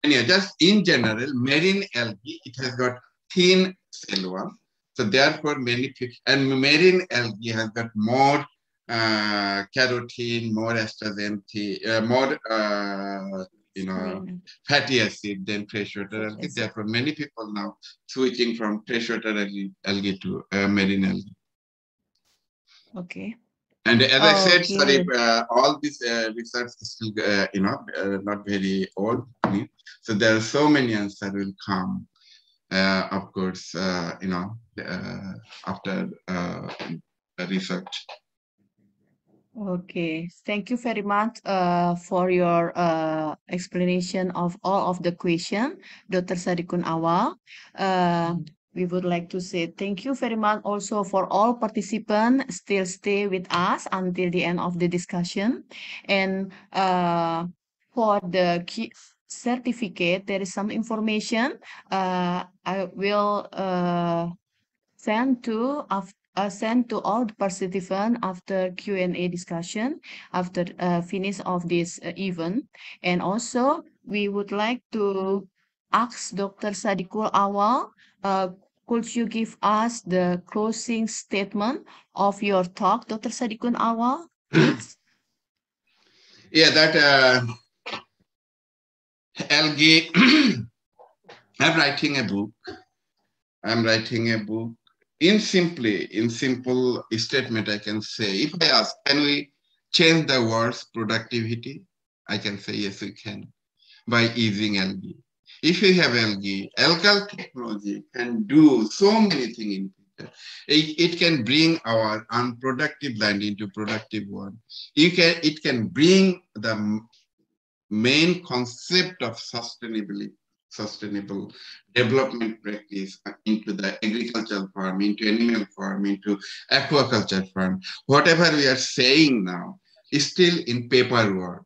many just in general, marine algae it has got thin cell wall, so therefore many and marine algae has got more uh, carotene, more astaxanthin, uh, more uh, you know, fatty acid then pressure algae. Therefore, many people now switching from pressure algae, algae to uh, marine algae. Okay. And as oh, I said, okay. sorry, uh, all this uh, research is still, uh, you know, uh, not very old. So there are so many answers that will come. uh, of course, uh, you know, uh, after research. Okay, thank you very much uh, for your uh, explanation of all of the question, Dr. Sadikul Awal. Uh, we would like to say thank you very much also for all participants still stay with us until the end of the discussion. And uh, for the key certificate, there is some information uh, I will uh, send to after uh, sent to all the participants after Q&A discussion after uh, finish of this uh, event. And also, we would like to ask Dr. Sadikul Awal, uh, could you give us the closing statement of your talk, Dr. Sadikul Awal, yeah, that uh, algae, I'm writing a book. I'm writing a book in simply, in simple statement, I can say, if I ask, can we change the words productivity? I can say, yes, we can by using algae. If you have algae, algal technology can do so many things in. It, it can bring our unproductive land into productive one. You can, it can bring the main concept of sustainability sustainable development practice into the agricultural farm, into animal farm, into aquaculture farm. Whatever we are saying now is still in paperwork.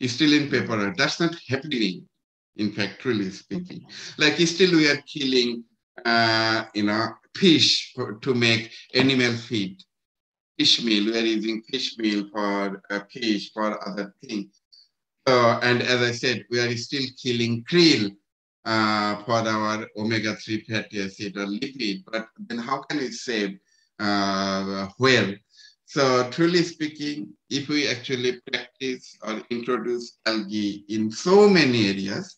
Is still in paperwork. That's not happening, in fact, really speaking. Like still we are killing, uh, you know, fish for, to make animal feed. Fish meal, we are using fish meal for uh, fish, for other things. Uh, and as I said, we are still killing krill uh, for our omega-3 fatty acid or lipid, but then how can we save uh, whale? So truly speaking, if we actually practice or introduce algae in so many areas,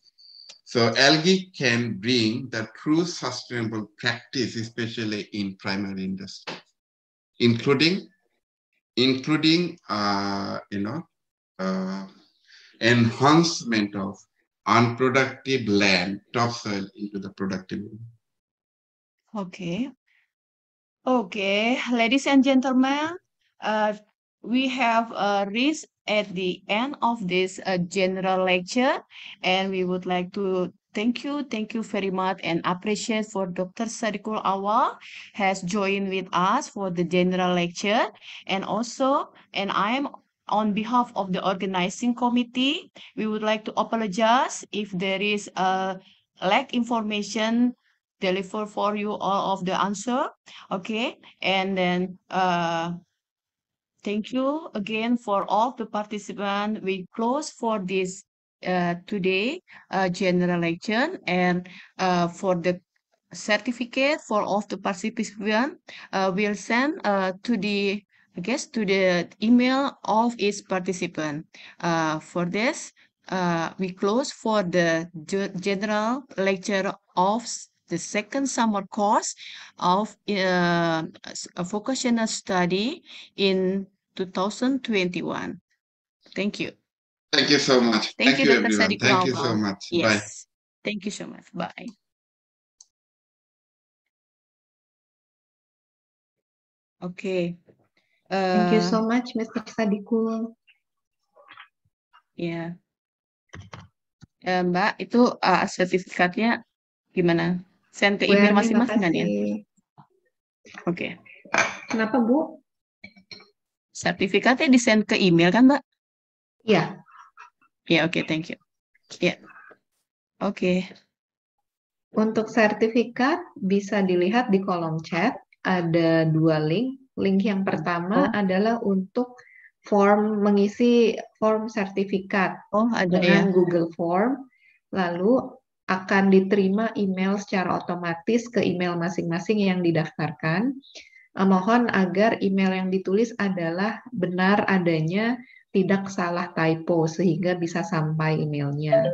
so algae can bring the true sustainable practice, especially in primary industry, including, including, uh, you know, uh, enhancement of unproductive land, topsoil into the productive. Okay. Okay, ladies and gentlemen, uh, we have uh, reached at the end of this uh, general lecture and we would like to thank you thank you very much and appreciate for dr sadikul awal has joined with us for the general lecture and also and i am on behalf of the organizing committee, we would like to apologize if there is a lack information deliver for you all of the answer. Okay, and then uh, thank you again for all the participants. We close for this uh, today uh, general election and uh, for the certificate for all the participants uh, will send uh, to the guess, to the email of each participant. Uh, for this, uh, we close for the general lecture of the second summer course of uh, a vocational study in 2021. Thank you. Thank you so much. Thank, Thank you, Dr. everyone. Thank you so much. Yes. Bye. Thank you so much. Bye. Okay. Thank you so much, Mr. Sadikul. Ya. Yeah. Mbak, itu uh, sertifikatnya gimana? Send ke email masing-masing kan ya? Oke. Okay. Kenapa, Bu? Sertifikatnya di-send ke email kan, Mbak? Iya. Ya, yeah, oke, okay, thank you. Ya. Yeah. Oke. Okay. Untuk sertifikat bisa dilihat di kolom chat, ada dua link Link yang pertama oh. adalah untuk form mengisi form sertifikat oh, ada dengan ya. Google Form. Lalu akan diterima email secara otomatis ke email masing-masing yang didaftarkan. Uh, mohon agar email yang ditulis adalah benar adanya, tidak salah typo sehingga bisa sampai emailnya.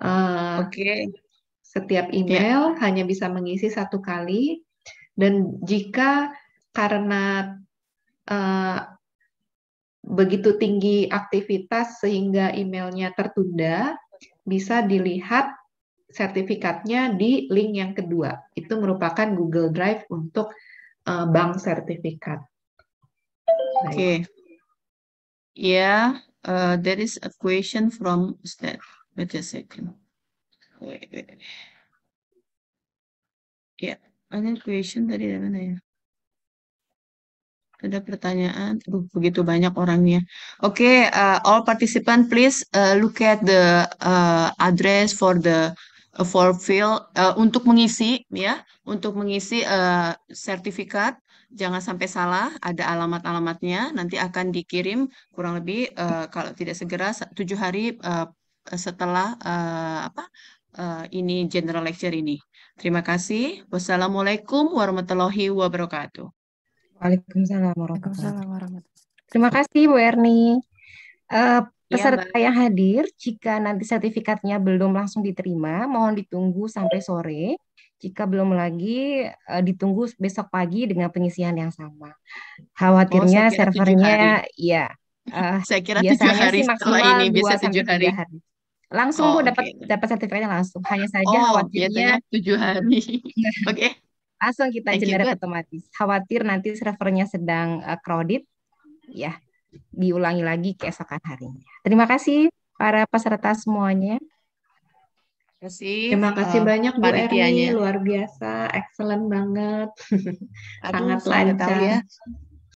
Uh, Oke. Okay. Setiap email yeah. hanya bisa mengisi satu kali dan jika karena uh, begitu tinggi aktivitas sehingga emailnya tertunda, bisa dilihat sertifikatnya di link yang kedua. Itu merupakan Google Drive untuk uh, bank sertifikat. Oke. Okay. Yeah, uh, there is a question from Ustaz. Wait a second. Wait, wait. Ya, yeah, ada question dari mana ya? Ada pertanyaan, Aduh, begitu banyak orangnya. Oke, okay, uh, all participant please uh, look at the uh, address for the uh, for fill uh, untuk mengisi ya, untuk mengisi uh, sertifikat. Jangan sampai salah, ada alamat-alamatnya. Nanti akan dikirim kurang lebih uh, kalau tidak segera tujuh hari uh, setelah uh, apa uh, ini general lecture ini. Terima kasih. Wassalamualaikum warahmatullahi wabarakatuh. Waalaikumsalam warahmatullahi wabarakatuh. Terima kasih Bu Erni. Uh, peserta ya, yang hadir, jika nanti sertifikatnya belum langsung diterima, mohon ditunggu sampai sore. Jika belum lagi, uh, ditunggu besok pagi dengan pengisian yang sama. Khawatirnya oh, servernya, ya. Uh, saya kira biasanya hari sih maksimal ini bisa tujuh hari. hari. Langsung oh, Bu dapat okay. dapat sertifikatnya langsung. Hanya saja oh, khawatirnya tujuh hari. Oke. okay langsung kita generate otomatis. Khawatir nanti servernya sedang uh, crowded, ya diulangi lagi keesokan harinya. Terima kasih para peserta semuanya. Terima kasih. Terima kasih uh, banyak Bu Erni, luar biasa, excellent banget. Aduh, sangat lancar. Ya.